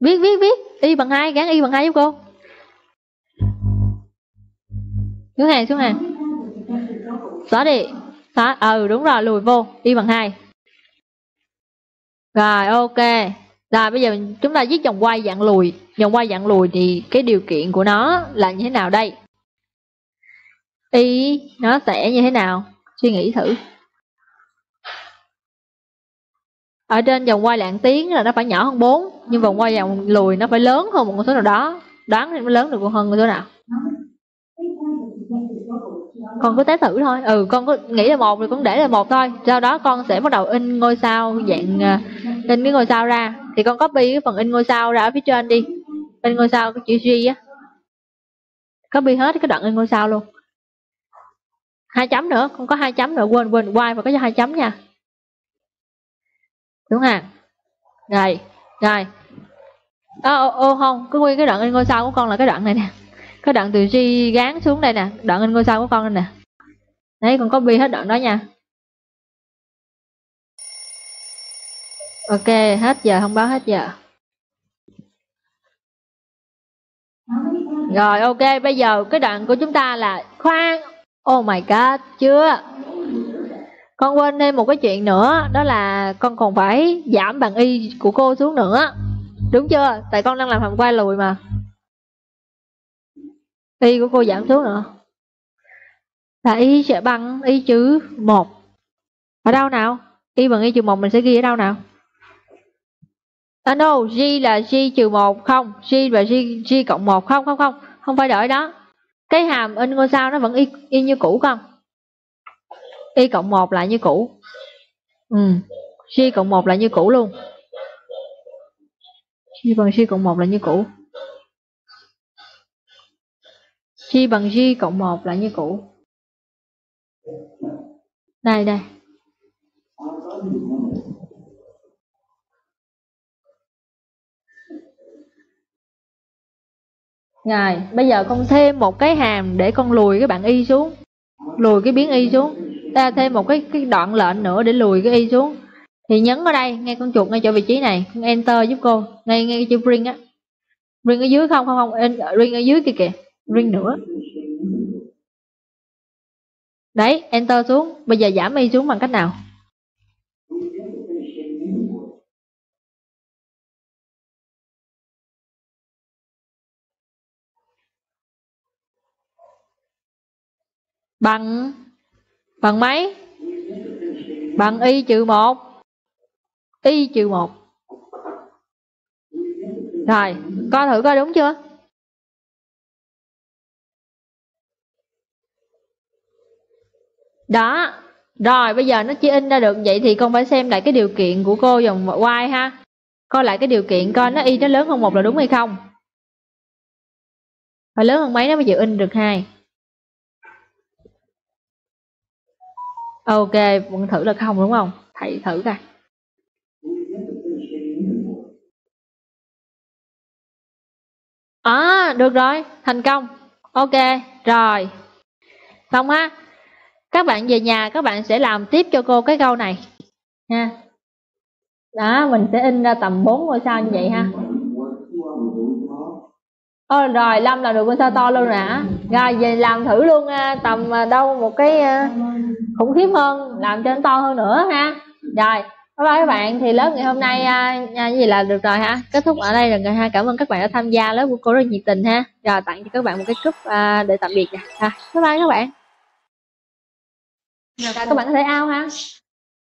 Viết viết viết. Y bằng hai gắn y bằng hai giúp cô. Xuống hàng xuống hàng. Xóa đi xóa ừ đúng rồi, lùi vô, y bằng 2 rồi, ok. Rồi, bây giờ chúng ta viết vòng quay dạng lùi. Vòng quay dạng lùi thì cái điều kiện của nó là như thế nào đây? Y, nó sẽ như thế nào? Suy nghĩ thử. Ở trên vòng quay lạng tiếng là nó phải nhỏ hơn 4 nhưng vòng quay vòng lùi nó phải lớn hơn một con số nào đó. Đoán thì nó lớn được hơn con số nào? Con cứ test thử thôi. Ừ con cứ nghĩ là một thì con để là một thôi. Sau đó con sẽ bắt đầu in ngôi sao dạng à, in cái ngôi sao ra. Thì con copy cái phần in ngôi sao ra ở phía trên đi. In ngôi sao cái chữ G á. Copy hết cái đoạn in ngôi sao luôn. Hai chấm nữa không có hai chấm nữa. Quên quên y và có cho hai chấm nha. Đúng hả rồi rồi. Ô, ô không cứ nguyên cái đoạn in ngôi sao của con là cái đoạn này nè cái đoạn từ G gán xuống đây nè. Đoạn in ngôi sao của con đây nè. Đấy, con copy hết đoạn đó nha. Ok, hết giờ, thông báo hết giờ. Rồi, ok, bây giờ cái đoạn của chúng ta là khoan. Oh my god, chưa? Con quên thêm một cái chuyện nữa, đó là con còn phải giảm bằng y của cô xuống nữa. Đúng chưa? Tại con đang làm hàm quay lùi mà y của cô giảm xuống nữa. Là y sẽ bằng y chữ một. Ở đâu nào? Y bằng y trừ một mình sẽ ghi ở đâu nào? À no g là g trừ một không. G và g g cộng một không không không. Không phải đổi đó. Cái hàm in ngôi sao nó vẫn y, y như cũ không? y cộng một lại như cũ. Ừ. G cộng một lại như cũ luôn. G bằng g cộng một là như cũ. G bằng g cộng một là như cũ đây đây Rồi, bây giờ con thêm một cái hàm để con lùi cái bạn y xuống. Lùi cái biến y xuống. Ta thêm một cái cái đoạn lệnh nữa để lùi cái y xuống. Thì nhấn ở đây, ngay con chuột ngay chỗ vị trí này, con enter giúp cô, ngay ngay chữ bring á. Bring ở dưới không không không, bring ở dưới kia kìa, riêng nữa. Đấy, enter xuống. Bây giờ giảm y xuống bằng cách nào? bằng bằng mấy bằng y trừ một y trừ một rồi coi thử coi đúng chưa đó. Rồi, bây giờ nó chỉ in ra được. Vậy thì con phải xem lại cái điều kiện của cô dòng y ha. Coi lại cái điều kiện coi nó y nó lớn hơn một là đúng hay không. Phải lớn hơn mấy nó mới chịu in được hai. Ok vẫn thử là không đúng không? Thầy thử coi. À được rồi. Thành công. Ok, rồi. Xong ha các bạn về nhà các bạn sẽ làm tiếp cho cô cái câu này. Ha. Đó mình sẽ in ra tầm 4 ngôi sao như vậy ha. Ờ, rồi Lâm làm được con sao to luôn nè. Rồi về làm thử luôn à, tầm à, đâu một cái à, khủng khiếp hơn làm cho nó to hơn nữa ha. Rồi bye bye các bạn. Thì lớp ngày hôm nay à, gì là được rồi ha. Kết thúc ở đây rồi ha. Cảm ơn các bạn đã tham gia lớp của cô rất nhiệt tình ha. Rồi tặng cho các bạn một cái cúp à, để tạm biệt nè ha bye bye các bạn các bạn có thể ao ha.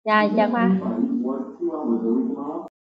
Dạ chào khoa.